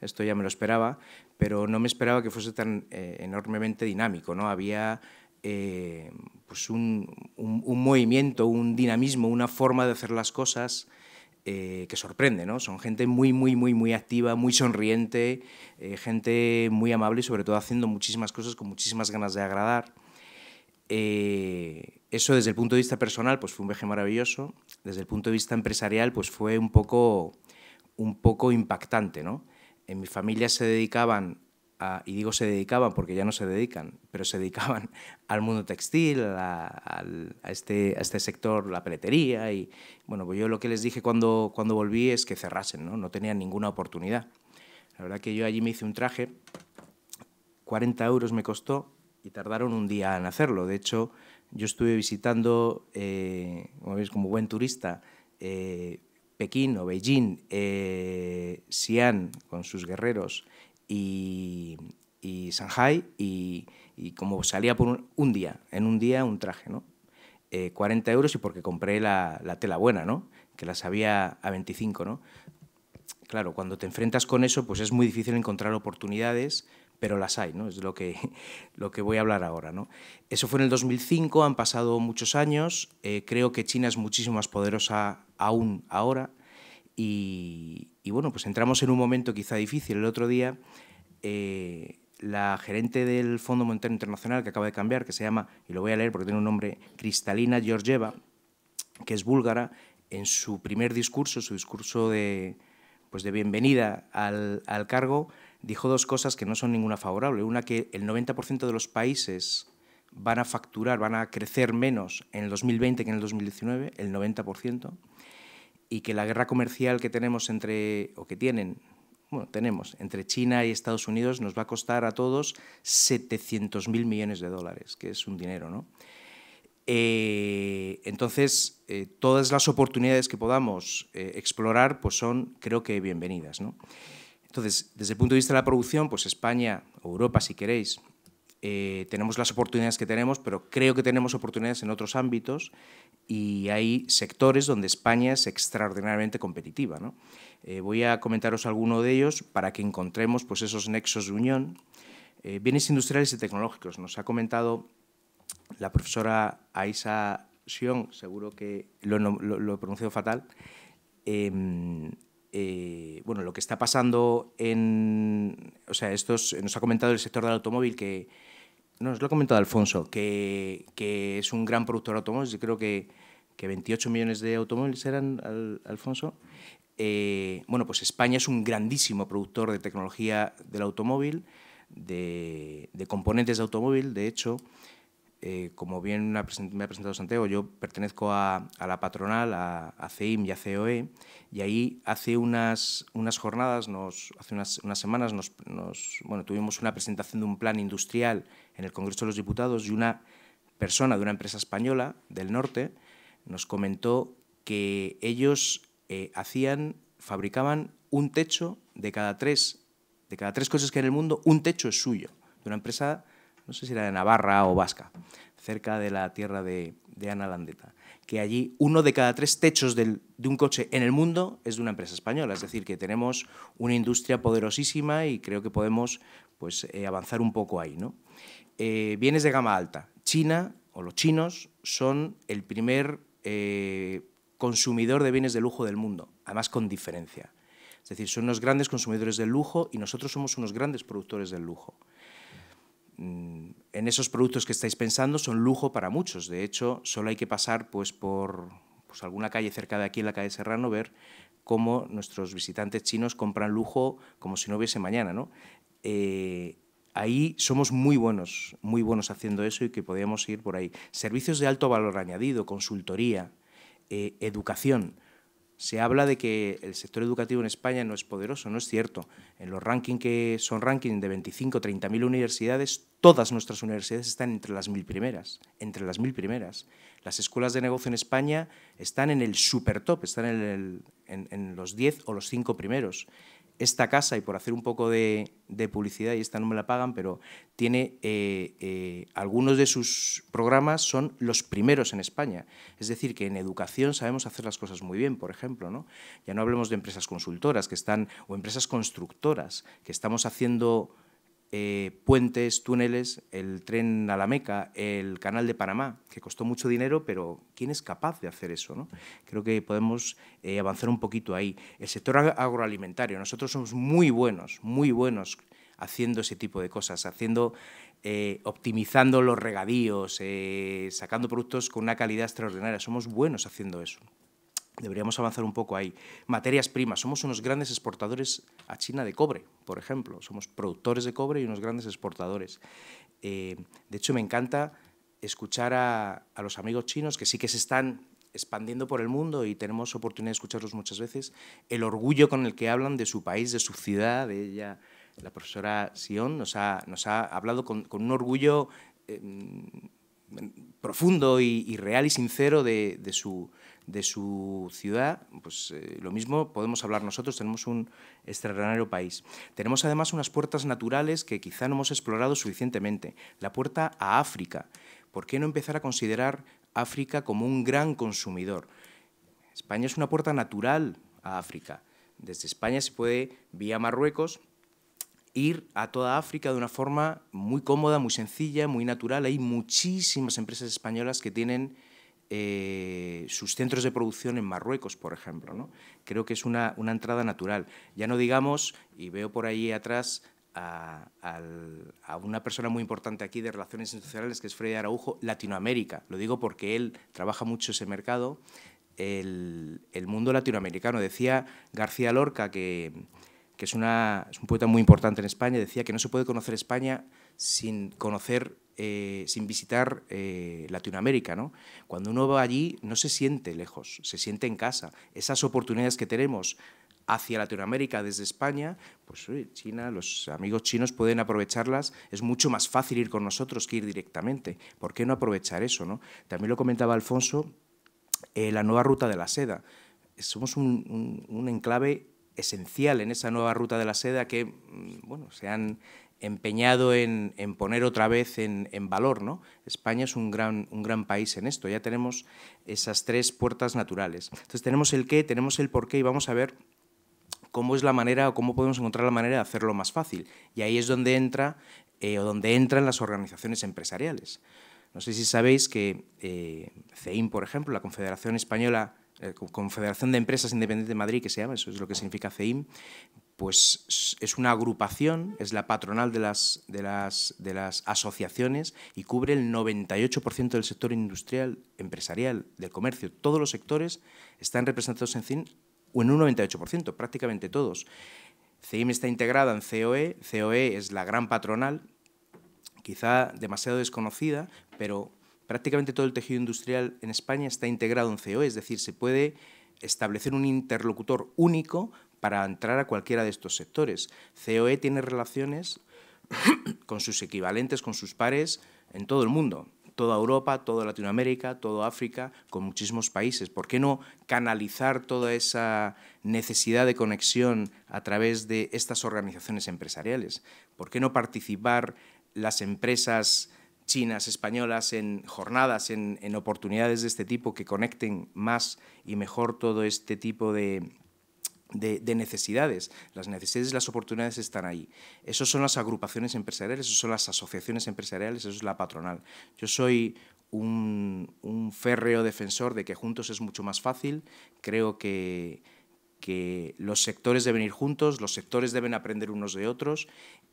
esto ya me lo esperaba, pero no me esperaba que fuese tan eh, enormemente dinámico, ¿no? Había eh, pues un, movimiento, un dinamismo, una forma de hacer las cosas que sorprende, ¿no? Son gente muy, muy, muy, muy activa, muy sonriente, gente muy amable y sobre todo haciendo muchísimas cosas con muchísimas ganas de agradar. Eh, eso desde el punto de vista personal pues fue un viaje maravilloso, desde el punto de vista empresarial pues fue un poco, un poco impactante. ¿no? En mi familia se dedicaban, a, y digo se dedicaban porque ya no se dedican, pero se dedicaban al mundo textil, a, a, a este, este sector, la peletería. Y bueno, pues yo lo que les dije cuando, cuando volví es que cerrasen, ¿no? no tenían ninguna oportunidad. La verdad que yo allí me hice un traje, 40 euros me costó, y tardaron un día en hacerlo. De hecho, yo estuve visitando, eh, como veis, como buen turista, eh, Pekín o Beijing, eh, Xi'an con sus guerreros y, y Shanghai y, y, como salía por un, día, en un día un traje, ¿no? 40 euros y porque compré la, la, tela buena, ¿no? Que las había a 25, ¿no? Claro, cuando te enfrentas con eso, pues es muy difícil encontrar oportunidades pero las hay, ¿no? es lo que, lo que voy a hablar ahora. ¿no? Eso fue en el 2005, han pasado muchos años, eh, creo que China es muchísimo más poderosa aún ahora y, y, bueno, pues entramos en un momento quizá difícil. El otro día eh, la gerente del Fondo Monetario Internacional, que acaba de cambiar, que se llama, y lo voy a leer porque tiene un nombre, Cristalina Georgieva, que es búlgara, en su primer discurso, su discurso de, pues de bienvenida al, al cargo, dijo dos cosas que no son ninguna favorable. Una, que el 90% de los países van a facturar, van a crecer menos en el 2020 que en el 2019, el 90%, y que la guerra comercial que tenemos entre, o que tienen, bueno, tenemos entre China y Estados Unidos nos va a costar a todos 700.000 millones de dólares, que es un dinero, ¿no? Eh, entonces, eh, todas las oportunidades que podamos eh, explorar pues son, creo que, bienvenidas. ¿no? Entonces, desde el punto de vista de la producción, pues España, o Europa si queréis, eh, tenemos las oportunidades que tenemos, pero creo que tenemos oportunidades en otros ámbitos y hay sectores donde España es extraordinariamente competitiva. ¿no? Eh, voy a comentaros alguno de ellos para que encontremos pues, esos nexos de unión. Eh, bienes industriales y tecnológicos. Nos ha comentado la profesora Aisa Xiong, seguro que lo he pronunciado fatal, em, eh, bueno, lo que está pasando en... O sea, estos, nos ha comentado el sector del automóvil que... No, nos lo ha comentado Alfonso, que, que es un gran productor de automóviles. Yo creo que, que 28 millones de automóviles eran, Alfonso. Eh, bueno, pues España es un grandísimo productor de tecnología del automóvil, de, de componentes de automóvil, de hecho. Eh, como bien me ha presentado Santiago, yo pertenezco a, la patronal, a, CEIM y a COE, y ahí hace unas, unas jornadas, nos, hace unas, unas semanas, nos, bueno, tuvimos una presentación de un plan industrial en el Congreso de los Diputados y una persona de una empresa española del norte nos comentó que ellos eh, hacían, fabricaban un techo de cada tres, de cada tres cosas que hay en el mundo, un techo es suyo, de una empresa no sé si era de Navarra o Vasca, cerca de la tierra de, Ana Landeta, que allí uno de cada tres techos de un coche en el mundo es de una empresa española. Es decir, que tenemos una industria poderosísima y creo que podemos pues, eh, avanzar un poco ahí. ¿no? Eh, bienes de gama alta. China o los chinos son el primer eh, consumidor de bienes de lujo del mundo, además con diferencia. Es decir, son unos grandes consumidores del lujo y nosotros somos unos grandes productores del lujo. Mm, en esos productos que estáis pensando son lujo para muchos. De hecho, solo hay que pasar pues, por pues, alguna calle cerca de aquí, en la calle Serrano, ver cómo nuestros visitantes chinos compran lujo como si no hubiese mañana. ¿no? Eh, ahí somos muy buenos, muy buenos haciendo eso y que podríamos ir por ahí. Servicios de alto valor añadido, consultoría, eh, educación. Se habla de que el sector educativo en España no es poderoso, no es cierto. En los rankings que son rankings de 25 30 mil universidades, todas nuestras universidades están entre las mil primeras, entre las mil primeras. Las escuelas de negocio en España están en el super top, están en, en los 10 o los 5 primeros esta casa, y por hacer un poco de, publicidad, y esta no me la pagan, pero tiene eh, eh, algunos de sus programas son los primeros en España. Es decir, que en educación sabemos hacer las cosas muy bien, por ejemplo. ¿no? Ya no hablemos de empresas consultoras que están, o empresas constructoras, que estamos haciendo eh, puentes, túneles, el tren a la Meca, el canal de Panamá, que costó mucho dinero, pero ¿quién es capaz de hacer eso? ¿no? Creo que podemos eh, avanzar un poquito ahí. El sector agroalimentario, nosotros somos muy buenos, muy buenos haciendo ese tipo de cosas, haciendo, eh, optimizando los regadíos, sacando productos con una calidad extraordinaria. Somos buenos haciendo eso. Deberíamos avanzar un poco ahí. Materias primas. Somos unos grandes exportadores a China de cobre, por ejemplo. Somos productores de cobre y unos grandes exportadores. Eh, de hecho, me encanta escuchar a, los amigos chinos que sí que se están expandiendo por el mundo y tenemos oportunidad de escucharlos muchas veces, el orgullo con el que hablan de su país, de su ciudad, de ella, la profesora Sion nos ha, nos ha hablado con, un orgullo eh, profundo y, real y sincero de, de, su, de su ciudad, pues eh, lo mismo podemos hablar nosotros, tenemos un extraordinario país. Tenemos además unas puertas naturales que quizá no hemos explorado suficientemente. La puerta a África. ¿Por qué no empezar a considerar África como un gran consumidor? España es una puerta natural a África. Desde España se puede, vía Marruecos, ir a toda África de una forma muy cómoda, muy sencilla, muy natural. Hay muchísimas empresas españolas que tienen eh, sus centros de producción en Marruecos, por ejemplo. ¿no? Creo que es una, entrada natural. Ya no digamos, y veo por ahí atrás a, una persona muy importante aquí de Relaciones Institucionales, que es Freddy Araujo, Latinoamérica. Lo digo porque él trabaja mucho ese mercado, el, mundo latinoamericano. Decía García Lorca, que, es, una, es un poeta muy importante en España, decía que no se puede conocer España sin conocer eh, sin visitar eh, Latinoamérica. ¿no? Cuando uno va allí no se siente lejos, se siente en casa. Esas oportunidades que tenemos hacia Latinoamérica desde España, pues China, los amigos chinos pueden aprovecharlas. Es mucho más fácil ir con nosotros que ir directamente. ¿Por qué no aprovechar eso? ¿no? También lo comentaba Alfonso, eh, la nueva ruta de la seda. Somos un, un, enclave esencial en esa nueva ruta de la seda que mm, bueno, se han empeñado en, poner otra vez en, valor. ¿no? España es un gran, un gran país en esto, ya tenemos esas tres puertas naturales. Entonces tenemos el qué, tenemos el por qué y vamos a ver cómo es la manera o cómo podemos encontrar la manera de hacerlo más fácil. Y ahí es donde entra eh, o donde entran las organizaciones empresariales. No sé si sabéis que eh, CEIM, por ejemplo, la Confederación Española eh, Confederación de Empresas Independientes de Madrid, que se llama, eso es lo que significa CEIM, pues es una agrupación, es la patronal de las, asociaciones y cubre el 98% del sector industrial, empresarial, del comercio. Todos los sectores están representados en CIN en un 98%, prácticamente todos. CIM está integrada en COE, COE es la gran patronal, quizá demasiado desconocida, pero prácticamente todo el tejido industrial en España está integrado en COE, es decir, se puede establecer un interlocutor único para entrar a cualquiera de estos sectores. COE tiene relaciones con sus equivalentes, con sus pares en todo el mundo, toda Europa, toda Latinoamérica, toda África, con muchísimos países. ¿Por qué no canalizar toda esa necesidad de conexión a través de estas organizaciones empresariales? ¿Por qué no participar las empresas chinas, españolas, en jornadas, en, en oportunidades de este tipo que conecten más y mejor todo este tipo de, de, necesidades. Las necesidades y las oportunidades están ahí. Esas son las agrupaciones empresariales, esas son las asociaciones empresariales, eso es la patronal. Yo soy un, férreo defensor de que juntos es mucho más fácil. Creo que, que los sectores deben ir juntos, los sectores deben aprender unos de otros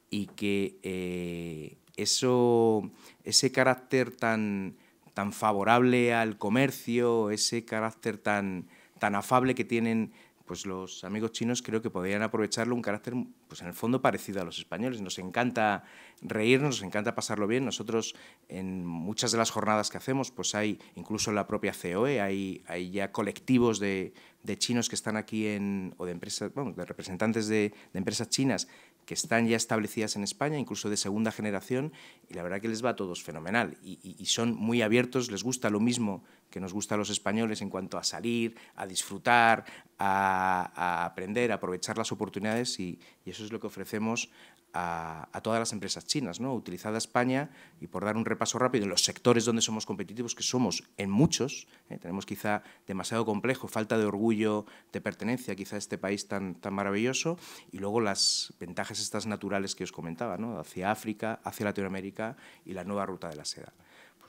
y que eh, eso, ese carácter tan, tan favorable al comercio, ese carácter tan, tan afable que tienen pues los amigos chinos creo que podrían aprovecharlo un carácter, pues en el fondo parecido a los españoles. Nos encanta reírnos, nos encanta pasarlo bien. Nosotros en muchas de las jornadas que hacemos, pues hay incluso en la propia COE, hay, hay ya colectivos de, de, chinos que están aquí en, o de empresas, bueno, de representantes de, de empresas chinas que están ya establecidas en España, incluso de segunda generación, y la verdad que les va a todos fenomenal. Y, y, son muy abiertos, les gusta lo mismo que nos gusta a los españoles en cuanto a salir, a disfrutar, a, aprender, a aprovechar las oportunidades, y, eso es lo que ofrecemos a, todas las empresas chinas, ¿no? utilizada España, y por dar un repaso rápido en los sectores donde somos competitivos, que somos en muchos, ¿eh? tenemos quizá demasiado complejo, falta de orgullo, de pertenencia quizá a este país tan, tan maravilloso, y luego las ventajas estas naturales que os comentaba, hacia África, hacia Latinoamérica y la nueva ruta de la seda.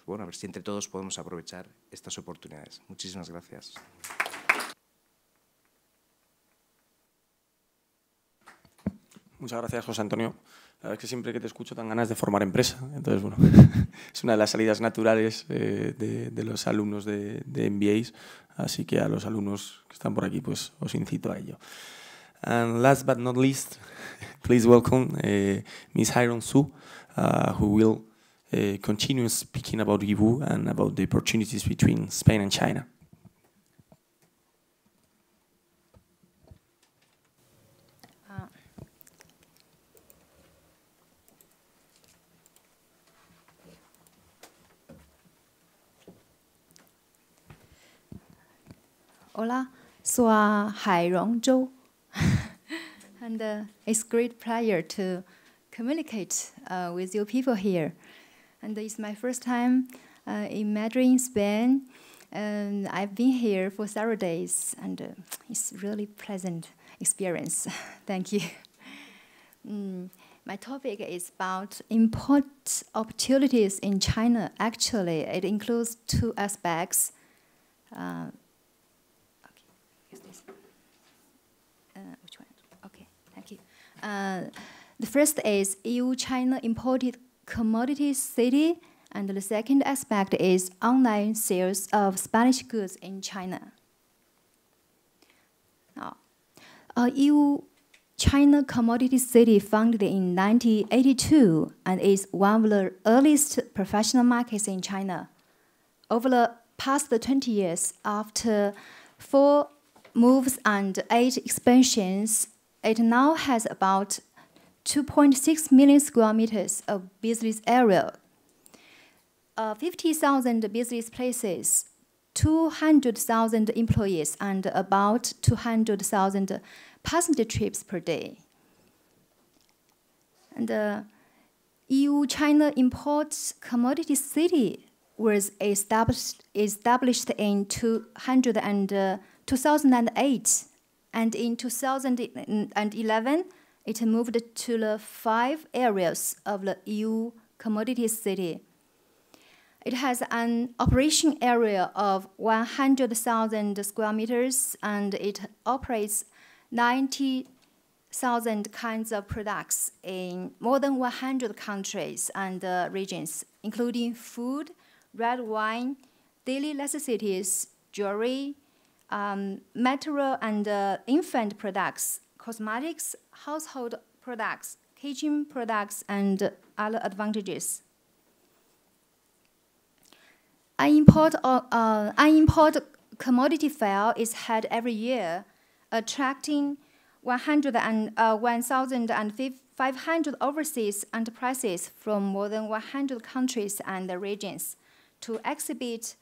Bueno, a ver si entre todos podemos aprovechar estas oportunidades. Muchísimas gracias. Muchas gracias, José Antonio. La verdad es que siempre que te escucho dan ganas de formar empresa. Entonces, bueno, es una de las salidas naturales eh, de, de, los alumnos de, de, MBAs. Así que a los alumnos que están por aquí, pues os incito a ello. And last but not least, please welcome uh, Ms. Hiron Su, uh, who will uh, continue speaking about Yiwu and about the opportunities between Spain and China. Hola, soy Hairong Zhou. and uh, it's great pleasure to communicate uh, with you people here. And it's my first time uh, in Madrid, Spain. And I've been here for several days, and uh, it's really pleasant experience. Thank you. Mm, my topic is about import opportunities in China. Actually, it includes two aspects. Uh, Uh, the first is EU-China imported commodity city, and the second aspect is online sales of Spanish goods in China. Now, uh, EU China Commodity City founded in 1982 and is one of the earliest professional markets in China. Over the past 20 years, after four moves and eight expansions, it now has about 2.6 million square meters of business area, uh, 50,000 business places, 200,000 employees, and about 200,000 passenger trips per day. And uh, EU-China Imports Commodity City was established, established in 200 and, uh, 2008 and in 2011, it moved to the five areas of the EU commodity city. It has an operation area of 100,000 square meters and it operates 90,000 kinds of products in more than 100 countries and uh, regions, including food, red wine, daily necessities, jewelry, um, material and uh, infant products, cosmetics, household products, kitchen products, and other advantages. An import, uh, an import commodity fair is held every year, attracting 100 and, uh, 1,500 overseas enterprises from more than 100 countries and regions to exhibit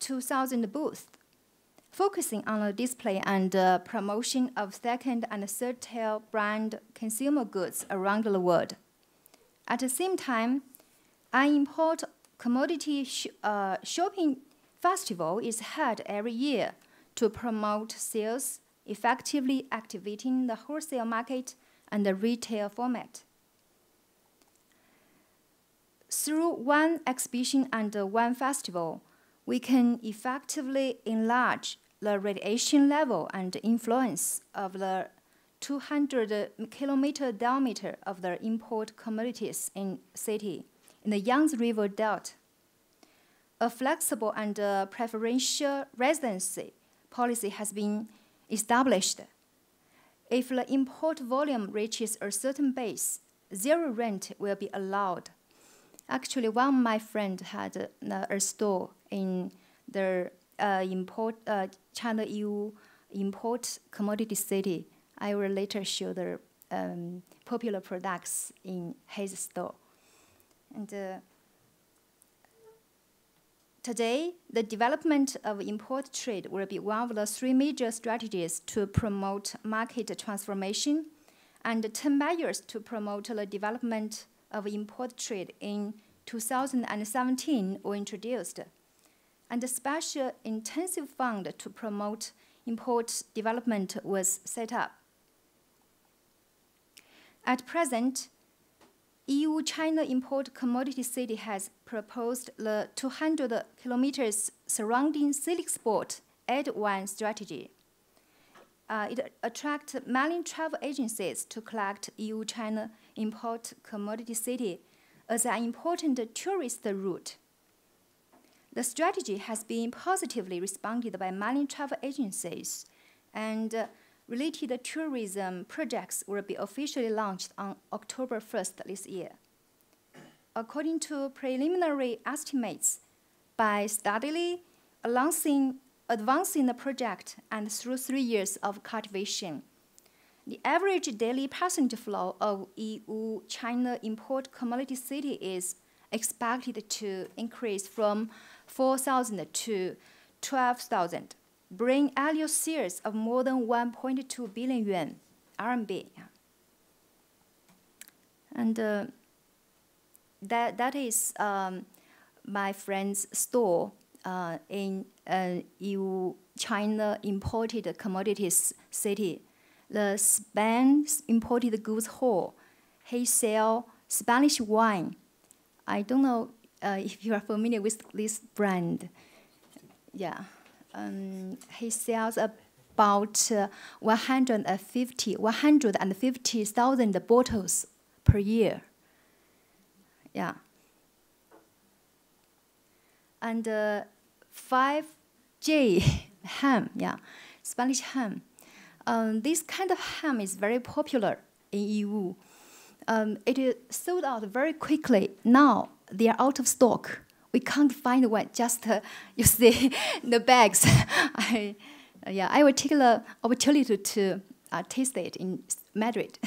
2,000 booths, focusing on the display and uh, promotion of second and third tier brand consumer goods around the world. At the same time, an import commodity sh uh, shopping festival is held every year to promote sales, effectively activating the wholesale market and the retail format. Through one exhibition and one festival, we can effectively enlarge the radiation level and influence of the 200 kilometer diameter of the import commodities in city in the Yangtze River Delta. A flexible and uh, preferential residency policy has been established. If the import volume reaches a certain base, zero rent will be allowed. Actually, one of my friends had uh, a store in the import uh, China EU import commodity city. I will later show the um, popular products in his store. And uh, today, the development of import trade will be one of the three major strategies to promote market transformation and 10 measures to promote the development of import trade in 2017 were introduced. And a special intensive fund to promote import development was set up. At present, EU-China Import Commodity City has proposed the 200 kilometers surrounding Silk Add One strategy. Uh, it attracts many travel agencies to collect EU-China Import Commodity City as an important tourist route. The strategy has been positively responded by many travel agencies, and uh, related tourism projects will be officially launched on October 1st this year. According to preliminary estimates, by steadily advancing, advancing the project and through three years of cultivation, the average daily passenger flow of EU-China import commodity city is expected to increase from 4,000 to 12,000 bring annual sales of more than 1.2 billion yuan RMB. And uh, that, that is um, my friend's store uh, in uh, EU China imported commodities city. The Spain imported goods hall. He sell Spanish wine. I don't know uh, if you are familiar with this brand. Yeah um, he sells about uh, 150 150,000 bottles per year. Yeah. And uh, 5J ham, yeah, Spanish ham. Um, this kind of ham is very popular in EU. Um, it is sold out very quickly. Now they are out of stock we can't find one. Just uh, you see the bags. I, uh, yeah, I will take the opportunity to uh, taste it in Madrid.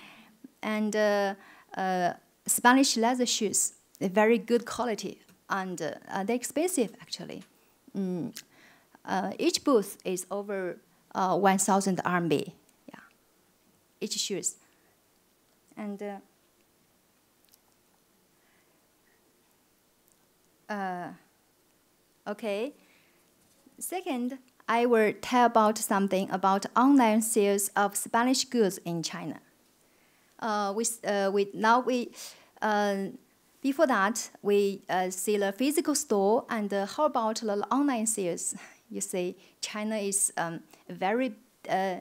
and uh, uh, Spanish leather shoes, very good quality, and uh, they're expensive actually. Mm. each booth is over 1,000 RMB. Yeah, each shoes, and. Uh, okay. Second, I will tell about something about online sales of Spanish goods in China. Uh, with, uh, with now we, uh, before that, we uh, see the physical store, and uh, how about the online sales? You see, China is um, a very uh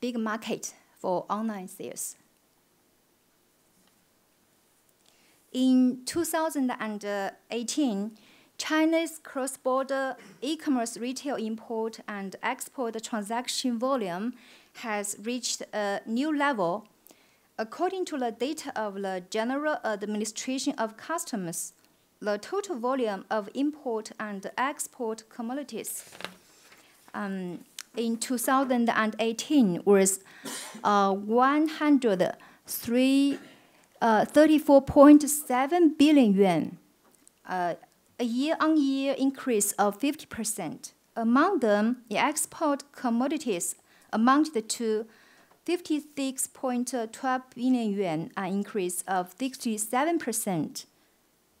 big market for online sales. In 2018, China's cross-border e-commerce retail import and export transaction volume has reached a new level. According to the data of the General Administration of Customs, the total volume of import and export commodities um, in 2018 was uh, 103, uh, 34.7 billion yuan, uh, a year-on-year increase of 50%. Among them, the export commodities amounted to 56.12 billion yuan, an increase of 67%.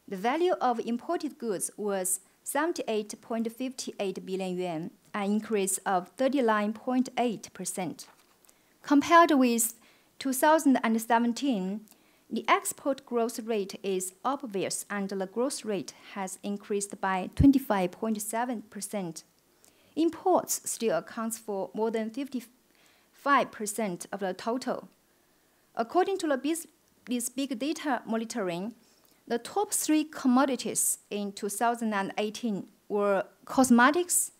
The value of imported goods was 78.58 billion yuan, an increase of 39.8%. Compared with 2017, the export growth rate is obvious and the growth rate has increased by 25.7%. Imports still accounts for more than 55% of the total. According to the this big data monitoring, the top three commodities in 2018 were cosmetics,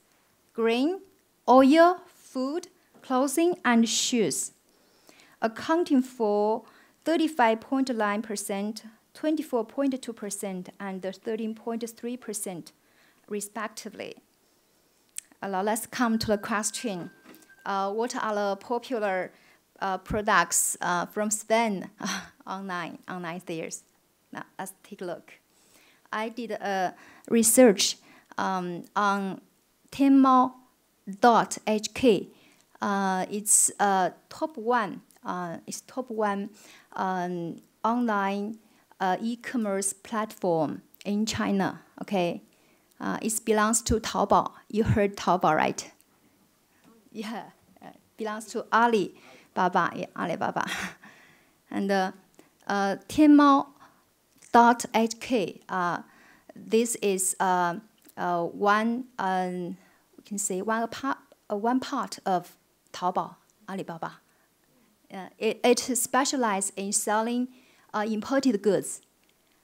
grain, oil, food, clothing, and shoes, accounting for 35.9%, 24.2%, and 13.3%, respectively. Uh, now let's come to the question. Uh, what are the popular uh, products uh, from Spain online, online sales? Now let's take a look. I did a research um, on Tmall.hk. Uh, it's uh, top one. It's top one um, online uh, e-commerce platform in China. Okay, uh, it belongs to Taobao. You heard Taobao, right? Yeah, uh, belongs to Alibaba. Yeah, Alibaba. and uh, uh, Tmall.hk. Uh, this is uh, uh, one. Um, we can say one part. Uh, one part of Taobao, Alibaba. Uh, it, it specializes in selling uh, imported goods.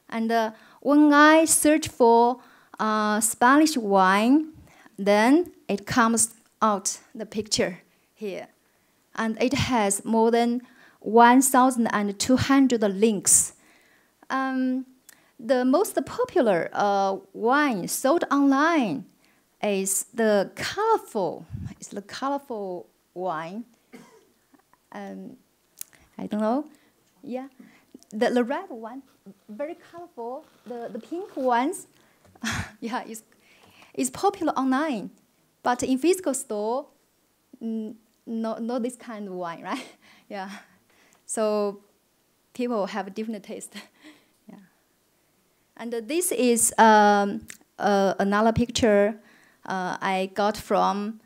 And uh, when I search for uh, Spanish wine, then it comes out the picture here. And it has more than 1,200 links. Um, the most popular uh, wine sold online is the colorful, it's the colorful wine um, I don't know. Yeah, the, the red one, very colorful. The, the pink ones, yeah, it's, it's popular online. But in physical store, mm, not, not this kind of wine, right? yeah. So people have a different taste. yeah. And uh, this is um, uh, another picture uh, I got from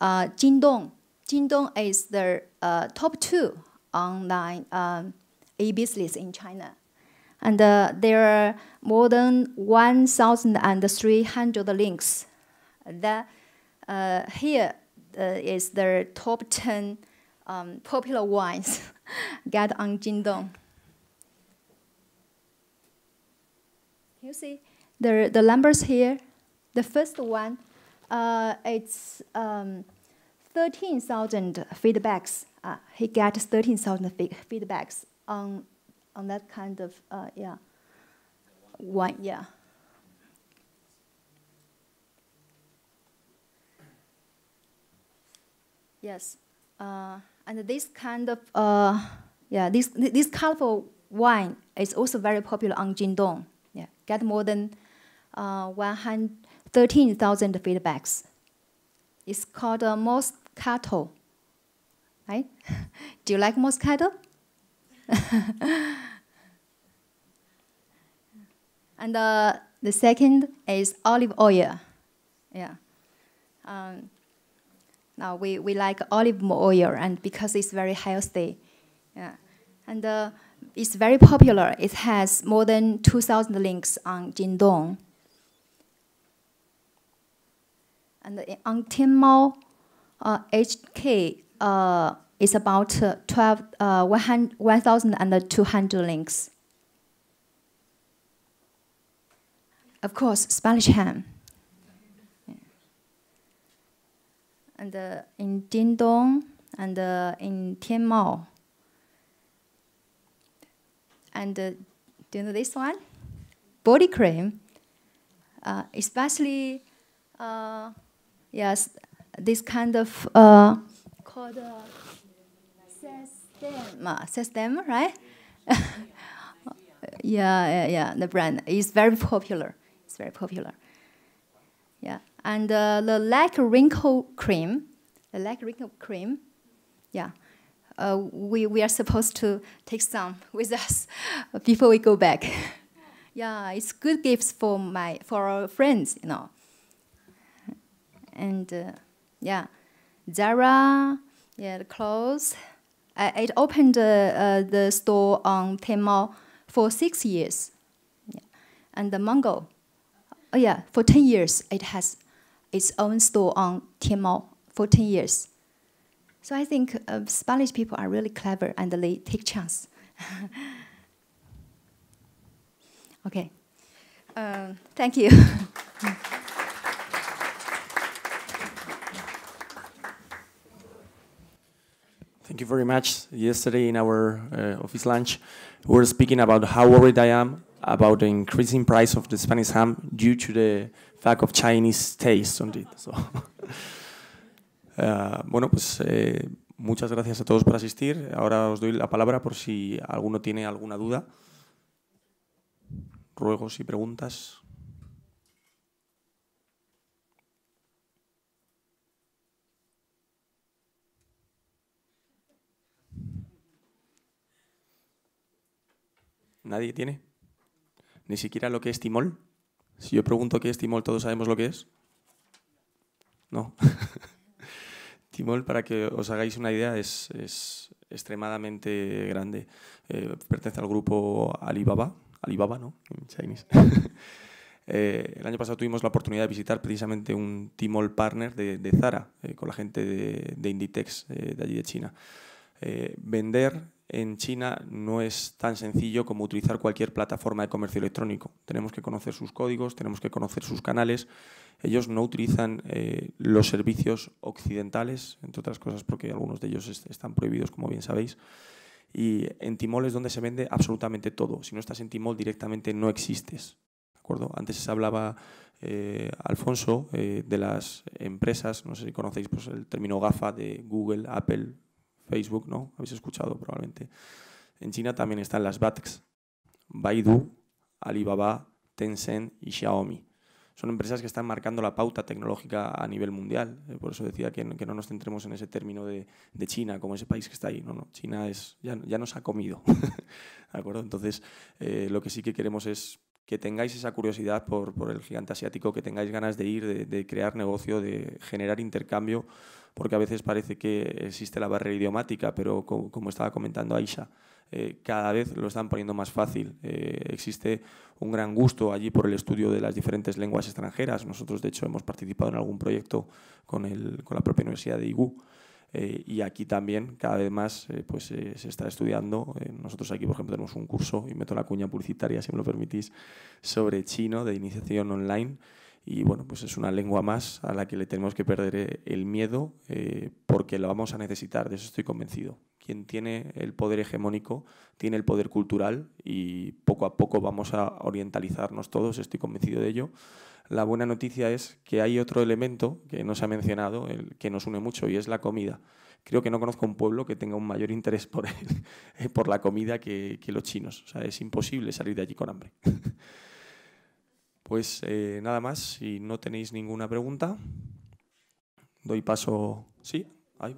uh, Jingdong. Jingdong is the uh, top two online um, e-business in China. And uh, there are more than 1,300 links. That, uh, here uh, is the top 10 um, popular wines get on Jingdong. You see the, the numbers here? The first one, uh, it's um, 13,000 feedbacks. Uh, he got 13,000 feedbacks on, on that kind of, uh, yeah, one, yeah. Yes, uh, and this kind of, uh, yeah, this, this colorful wine is also very popular on Jingdong. Yeah, get more than uh, 113,000 feedbacks. It's called uh, Moscato, right? Do you like Moscato? and uh, the second is olive oil. Yeah. Um, now we, we like olive oil and because it's very healthy. Yeah. And uh, it's very popular. It has more than 2,000 links on Jingdong. And on Tmall, uh, HK uh, is about uh, 12, uh, 1,200 links. Of course, Spanish ham. And uh, in Jingdong and uh, in Tianmao. And uh, do you know this one? Body cream, uh, especially, uh, yes, this kind of uh, called uh, Sestem, Sestem, right? yeah, yeah, yeah, the brand is very popular. It's very popular. Yeah, and uh, the leg wrinkle cream, the leg wrinkle cream, yeah. Uh, we, we are supposed to take some with us before we go back. yeah, it's good gifts for my for our friends, you know. And uh, yeah, Zara, yeah, the clothes. I, it opened uh, uh, the store on Tmall for six years, yeah. and the Mango, oh yeah, for ten years it has its own store on Tmall for ten years. So I think uh, Spanish people are really clever and they take chance. okay, uh, thank you. Thank you very much. Yesterday in our uh, office lunch, we were speaking about how worried I am about the increasing price of the Spanish ham due to the fact of Chinese taste on it. Uh, bueno, pues eh, muchas gracias a todos por asistir. Ahora os doy la palabra por si alguno tiene alguna duda. Ruegos y preguntas. ¿Nadie tiene? Ni siquiera lo que es timol. Si yo pregunto qué es timol, ¿todos sabemos lo que es? No. timol, para que os hagáis una idea, es, es extremadamente grande. Eh, pertenece al grupo Alibaba. Alibaba, ¿no? Chinese. eh, el año pasado tuvimos la oportunidad de visitar precisamente un Timol partner de, Zara, eh, con la gente de, de Inditex, de allí de China. Eh, vender en China no es tan sencillo como utilizar cualquier plataforma de comercio electrónico. Tenemos que conocer sus códigos, tenemos que conocer sus canales. Ellos no utilizan eh, los servicios occidentales, entre otras cosas porque algunos de ellos est están prohibidos, como bien sabéis. Y en Timol es donde se vende absolutamente todo. Si no estás en Timol directamente no existes. ¿de acuerdo? Antes se hablaba, eh, Alfonso, de las empresas, no sé si conocéis pues, el término GAFA de Google, Apple, Facebook, ¿no? Habéis escuchado probablemente. En China también están las BATX, Baidu, Alibaba, Tencent y Xiaomi. Son empresas que están marcando la pauta tecnológica a nivel mundial. Eh, por eso decía que, no nos centremos en ese término de, China, como ese país que está ahí. No, no. China es, ya, nos ha comido. ¿De acuerdo? Entonces, eh, lo que sí que queremos es que tengáis esa curiosidad por, el gigante asiático, que tengáis ganas de ir, de crear negocio, de generar intercambio porque a veces parece que existe la barrera idiomática, pero como, como estaba comentando Aisha, eh, cada vez lo están poniendo más fácil. Eh, existe un gran gusto allí por el estudio de las diferentes lenguas extranjeras. Nosotros, de hecho, hemos participado en algún proyecto con, el, con la propia Universidad de IGU. Eh, y aquí también cada vez más eh, pues, eh, se está estudiando. nosotros aquí, por ejemplo, tenemos un curso, y meto la cuña publicitaria, si me lo permitís, sobre chino de iniciación online y bueno, pues es una lengua más a la que le tenemos que perder eh, el miedo eh, porque lo vamos a necesitar, de eso estoy convencido. Quien tiene el poder hegemónico tiene el poder cultural y poco a poco vamos a orientalizarnos todos, estoy convencido de ello. La buena noticia es que hay otro elemento que no se ha mencionado, el que nos une mucho, y es la comida. Creo que no conozco un pueblo que tenga un mayor interés por, el, por la comida que, que los chinos. O sea, es imposible salir de allí con hambre. Pues eh, nada más, si no tenéis ninguna pregunta, doy paso. Sí, Ay,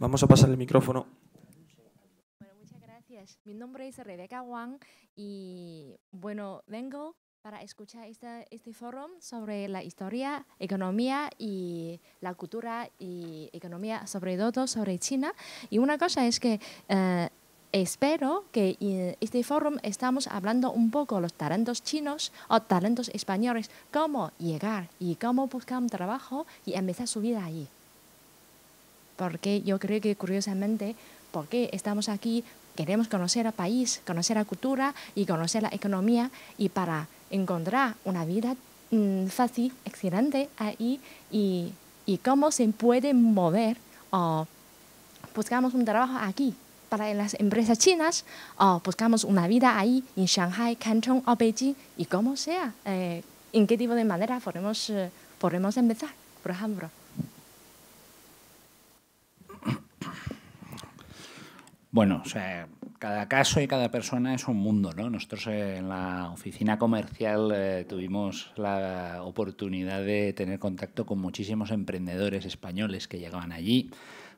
Vamos a pasar el micrófono. Bueno, muchas gracias. Mi nombre es Rebeca Wang y bueno, vengo para escuchar este, este foro sobre la historia, economía y la cultura y economía, sobre todo sobre China. Y una cosa es que eh, espero que en este foro estamos hablando un poco los talentos chinos o talentos españoles, cómo llegar y cómo buscar un trabajo y empezar su vida allí. Porque yo creo que curiosamente, porque estamos aquí, queremos conocer el país, conocer la cultura y conocer la economía y para encontrar una vida mm, fácil, excelente ahí y, y, cómo se puede mover o buscamos un trabajo aquí para las empresas chinas o buscamos una vida ahí en Shanghai, Canton o Beijing y cómo sea, eh, en qué tipo de manera podemos, eh, podemos empezar, por ejemplo. Bueno, o sea, cada caso y cada persona es un mundo, ¿no? Nosotros en la oficina comercial eh, tuvimos la oportunidad de tener contacto con muchísimos emprendedores españoles que llegaban allí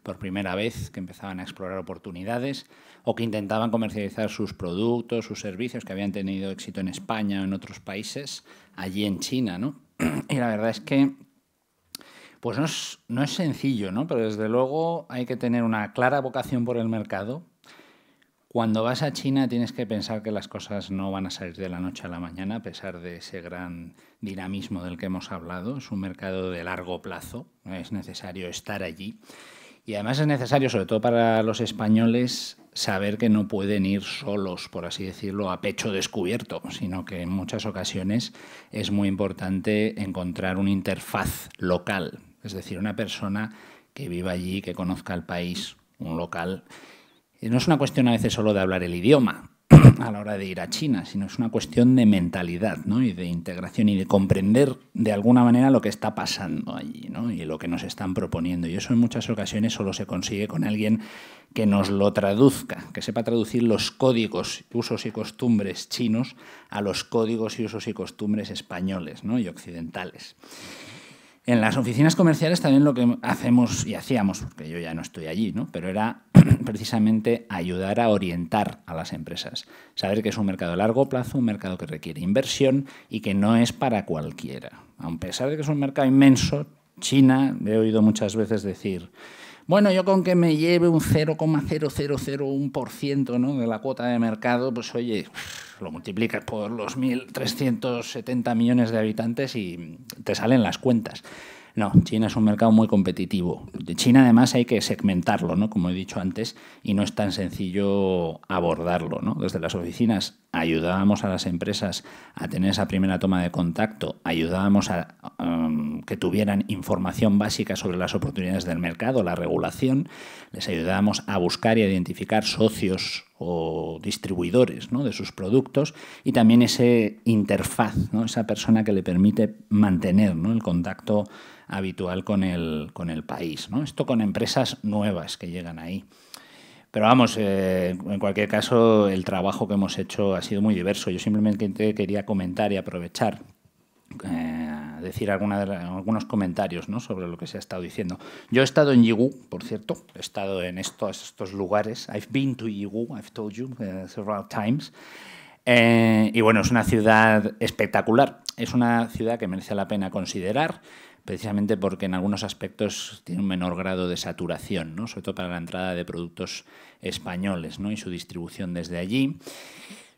por primera vez, que empezaban a explorar oportunidades o que intentaban comercializar sus productos, sus servicios que habían tenido éxito en España o en otros países, allí en China, ¿no? Y la verdad es que pues no es, no es sencillo, ¿no? Pero desde luego hay que tener una clara vocación por el mercado. Cuando vas a China tienes que pensar que las cosas no van a salir de la noche a la mañana, a pesar de ese gran dinamismo del que hemos hablado. Es un mercado de largo plazo, es necesario estar allí. Y además es necesario, sobre todo para los españoles, saber que no pueden ir solos, por así decirlo, a pecho descubierto, sino que en muchas ocasiones es muy importante encontrar una interfaz local es decir, una persona que viva allí, que conozca el país, un local. No es una cuestión a veces solo de hablar el idioma a la hora de ir a China, sino es una cuestión de mentalidad ¿no? y de integración y de comprender de alguna manera lo que está pasando allí ¿no? y lo que nos están proponiendo. Y eso en muchas ocasiones solo se consigue con alguien que nos lo traduzca, que sepa traducir los códigos, usos y costumbres chinos a los códigos y usos y costumbres españoles ¿no? y occidentales. En las oficinas comerciales también lo que hacemos y hacíamos, porque yo ya no estoy allí, ¿no? pero era precisamente ayudar a orientar a las empresas. Saber que es un mercado a largo plazo, un mercado que requiere inversión y que no es para cualquiera. A pesar de que es un mercado inmenso, China, he oído muchas veces decir, bueno, yo con que me lleve un 0,0001% ¿no? de la cuota de mercado, pues oye, lo multiplicas por los 1.370 millones de habitantes y te salen las cuentas. No, China es un mercado muy competitivo. De China además hay que segmentarlo, ¿no? como he dicho antes, y no es tan sencillo abordarlo. ¿no? Desde las oficinas ayudábamos a las empresas a tener esa primera toma de contacto, ayudábamos a um, que tuvieran información básica sobre las oportunidades del mercado, la regulación, les ayudábamos a buscar y a identificar socios o distribuidores ¿no? de sus productos y también ese interfaz, ¿no? esa persona que le permite mantener ¿no? el contacto habitual con el, con el país. Esto con empresas nuevas que llegan ahí. Pero vamos, eh, en cualquier caso, el trabajo que hemos hecho ha sido muy diverso. Yo simplemente quería comentar y aprovechar, eh, decir alguna algunos comentarios sobre lo que se ha estado diciendo. Yo he estado en Yiwu, por cierto, he estado en estos, lugares. I've been to Yiwu, I've told you uh, several times. Eh, y bueno, es una ciudad espectacular. Es una ciudad que merece la pena considerar precisamente porque en algunos aspectos tiene un menor grado de saturación, ¿no? sobre todo para la entrada de productos españoles ¿no? y su distribución desde allí.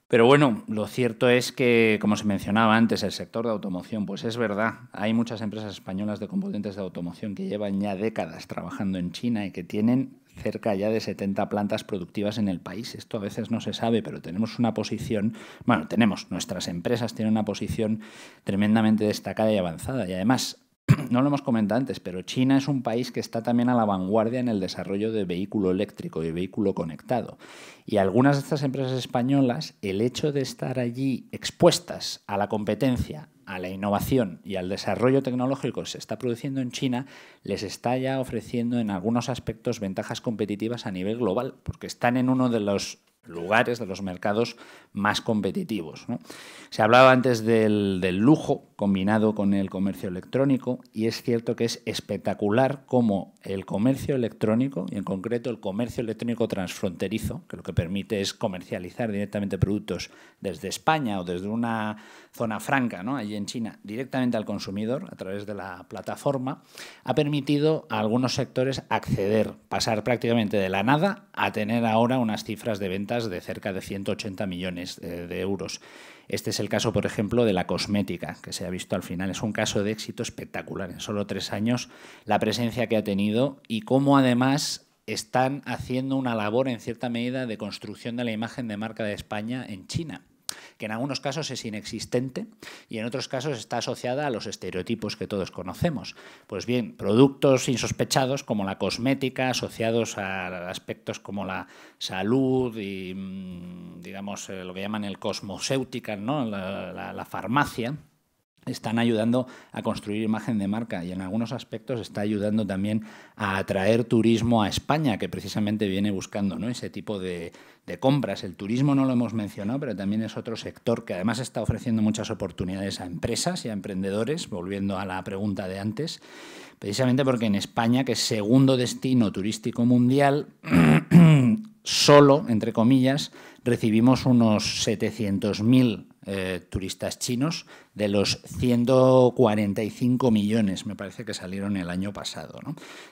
Pero bueno, lo cierto es que, como se mencionaba antes, el sector de automoción, pues es verdad, hay muchas empresas españolas de componentes de automoción que llevan ya décadas trabajando en China y que tienen cerca ya de 70 plantas productivas en el país. Esto a veces no se sabe, pero tenemos una posición, bueno, tenemos, nuestras empresas tienen una posición tremendamente destacada y avanzada. Y además, no lo hemos comentado antes, pero China es un país que está también a la vanguardia en el desarrollo de vehículo eléctrico y vehículo conectado. Y algunas de estas empresas españolas, el hecho de estar allí expuestas a la competencia, a la innovación y al desarrollo tecnológico que se está produciendo en China, les está ya ofreciendo en algunos aspectos ventajas competitivas a nivel global, porque están en uno de los lugares, de los mercados más competitivos. Se hablaba antes del, lujo combinado con el comercio electrónico y es cierto que es espectacular cómo el comercio electrónico, y en concreto el comercio electrónico transfronterizo, que lo que permite es comercializar directamente productos desde España o desde una zona franca, ¿no? allí en China, directamente al consumidor a través de la plataforma, ha permitido a algunos sectores acceder, pasar prácticamente de la nada a tener ahora unas cifras de de cerca de 180 millones de, euros. Este es el caso, por ejemplo, de la cosmética, que se ha visto al final. Es un caso de éxito espectacular. En solo tres años, la presencia que ha tenido y cómo además están haciendo una labor, en cierta medida, de construcción de la imagen de marca de España en China que en algunos casos es inexistente y en otros casos está asociada a los estereotipos que todos conocemos. Pues bien, productos insospechados como la cosmética, asociados a aspectos como la salud y, mm, digamos, eh, lo que llaman el cosmocéutica, ¿no? la farmacia, están ayudando a construir imagen de marca y en algunos aspectos está ayudando también a atraer turismo a España, que precisamente viene buscando ¿no? ese tipo de, compras. El turismo no lo hemos mencionado, pero también es otro sector que además está ofreciendo muchas oportunidades a empresas y a emprendedores, volviendo a la pregunta de antes, precisamente porque en España, que es segundo destino turístico mundial, solo, entre comillas, recibimos unos 700.000 eh, turistas chinos de los 145 millones, me parece que salieron el año pasado.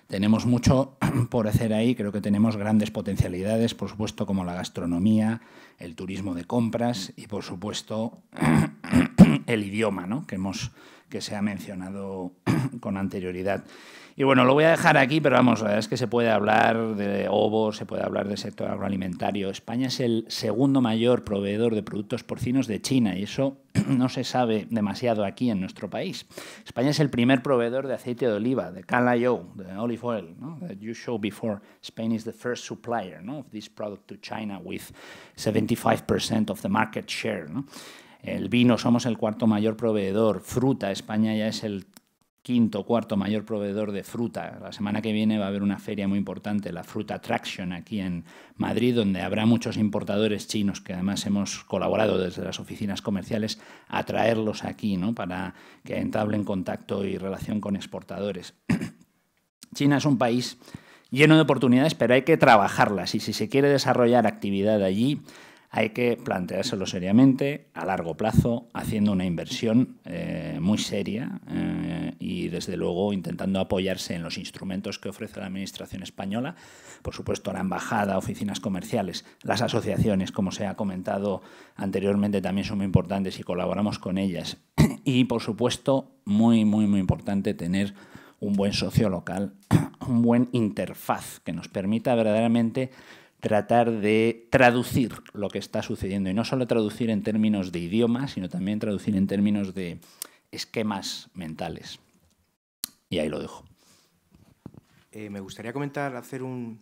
Tenemos mucho por hacer ahí, creo que tenemos grandes potencialidades, por supuesto, como la gastronomía, el turismo de compras y, por supuesto, el idioma ¿no? que, hemos, que se ha mencionado con anterioridad. Y bueno, lo voy a dejar aquí, pero vamos, la verdad es que se puede hablar de ovos, se puede hablar del sector agroalimentario. España es el segundo mayor proveedor de productos porcinos de China y eso no se sabe demasiado aquí en nuestro país. España es el primer proveedor de aceite de oliva, de calayo, de olive oil, ¿no? that you showed before. Spain is the first supplier ¿no? of this product to China with 75% of the market share. ¿no? El vino somos el cuarto mayor proveedor. Fruta, España ya es el quinto cuarto mayor proveedor de fruta. La semana que viene va a haber una feria muy importante, la Fruit Attraction, aquí en Madrid, donde habrá muchos importadores chinos que además hemos colaborado desde las oficinas comerciales a traerlos aquí, ¿no? para que entablen contacto y relación con exportadores. China es un país lleno de oportunidades, pero hay que trabajarlas y si se quiere desarrollar actividad allí, hay que planteárselo seriamente, a largo plazo, haciendo una inversión eh, muy seria eh, y, desde luego, intentando apoyarse en los instrumentos que ofrece la Administración española, por supuesto, la embajada, oficinas comerciales, las asociaciones, como se ha comentado anteriormente, también son muy importantes y colaboramos con ellas. Y, por supuesto, muy, muy, muy importante tener un buen socio local, un buen interfaz que nos permita verdaderamente tratar de traducir lo que está sucediendo y no solo traducir en términos de idioma, sino también traducir en términos de esquemas mentales. Y ahí lo dejo. Eh, me gustaría comentar, hacer un,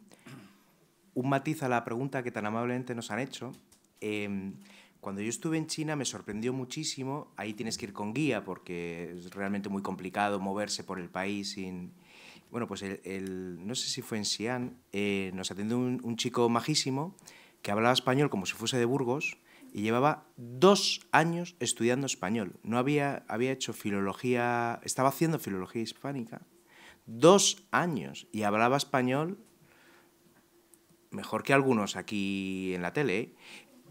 un, matiz a la pregunta que tan amablemente nos han hecho. Em, cuando yo estuve en China me sorprendió muchísimo, ahí tienes que ir con guía porque es realmente muy complicado moverse por el país sin, bueno, pues el, no sé si fue en Xi'an, eh, nos atendió un, chico majísimo que hablaba español como si fuese de Burgos y llevaba dos años estudiando español. No había, había hecho filología, estaba haciendo filología hispánica. Dos años y hablaba español mejor que algunos aquí en la tele. ¿eh?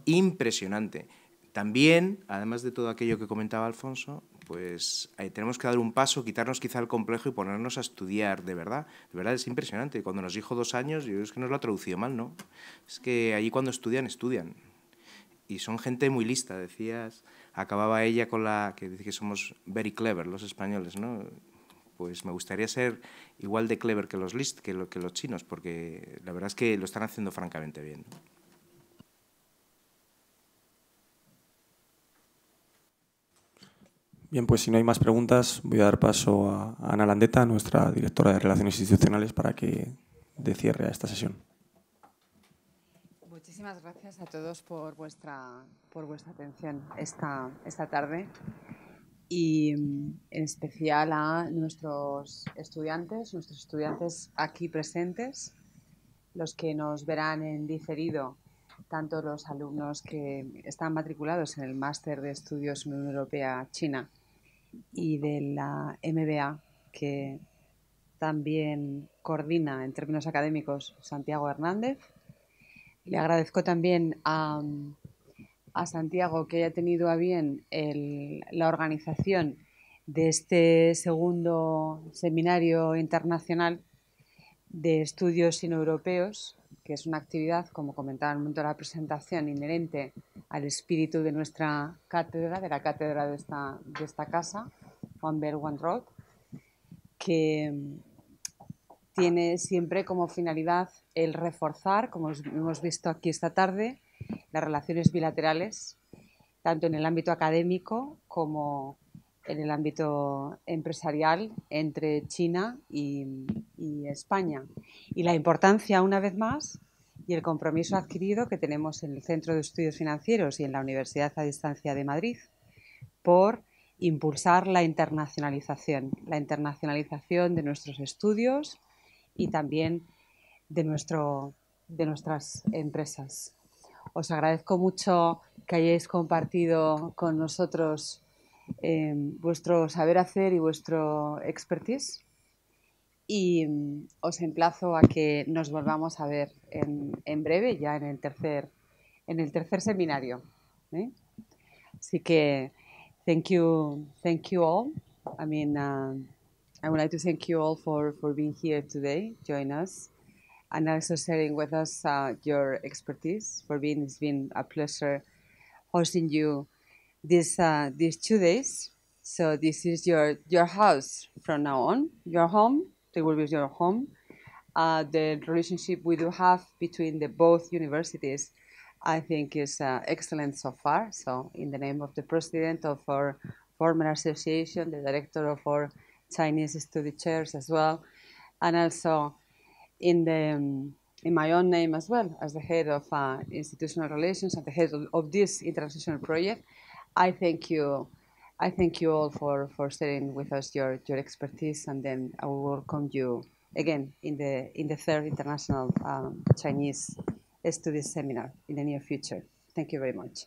Impresionante. También, además de todo aquello que comentaba Alfonso, pues eh, tenemos que dar un paso, quitarnos quizá el complejo y ponernos a estudiar, de verdad. De verdad es impresionante. Cuando nos dijo dos años, yo es que nos lo ha traducido mal, ¿no? Es que allí cuando estudian, estudian. Y son gente muy lista, decías. Acababa ella con la que dice que somos very clever los españoles, ¿no? Pues me gustaría ser igual de clever que los list, que, que los chinos, porque la verdad es que lo están haciendo francamente bien. Bien, pues si no hay más preguntas, voy a dar paso a Ana Landeta, nuestra directora de Relaciones Institucionales, para que dé cierre a esta sesión. Muchísimas gracias a todos por vuestra, por vuestra atención esta, esta tarde y en especial a nuestros estudiantes, nuestros estudiantes aquí presentes, los que nos verán en diferido tanto los alumnos que están matriculados en el Máster de Estudios Unión Europea-China y de la MBA, que también coordina en términos académicos Santiago Hernández. Le agradezco también a, Santiago que haya tenido a bien la organización de este segundo seminario internacional de estudios indoeuropeos, que es una actividad, como comentaba en el momento de la presentación, inherente al espíritu de nuestra cátedra, de la cátedra de esta, de esta casa, One Belt, One Road, que tiene siempre como finalidad el reforzar, como hemos visto aquí esta tarde, las relaciones bilaterales, tanto en el ámbito académico como en el ámbito empresarial entre China y, España. Y la importancia, una vez más, y el compromiso adquirido que tenemos en el Centro de Estudios Financieros y en la Universidad a Distancia de Madrid por impulsar la internacionalización, la internacionalización de nuestros estudios y también de, nuestro, de nuestras empresas. Os agradezco mucho que hayáis compartido con nosotros eh, vuestro saber hacer y vuestro expertise. Y mm, os emplazo a que nos volvamos a ver en, en breve, ya en el tercer, en el tercer seminario. ¿eh? Así que, thank you, thank you all. I mean, uh, I would like to thank you all for, for being here today, join us, and also sharing with us uh, your expertise. For being, it's been a pleasure hosting you this uh, these two days. So this is your your house from now on. Your home. It will be your home. Uh, the relationship we do have between the both universities, I think, is uh, excellent so far. So, in the name of the president of our former association, the director of our Chinese study chairs as well, and also in the um, in my own name as well as the head of uh, institutional relations and the head of, of this international project. I thank you. I thank you all for, for sharing with us your, your expertise, and then I will welcome you again in the in the third international um, Chinese Studies seminar in the near future. Thank you very much.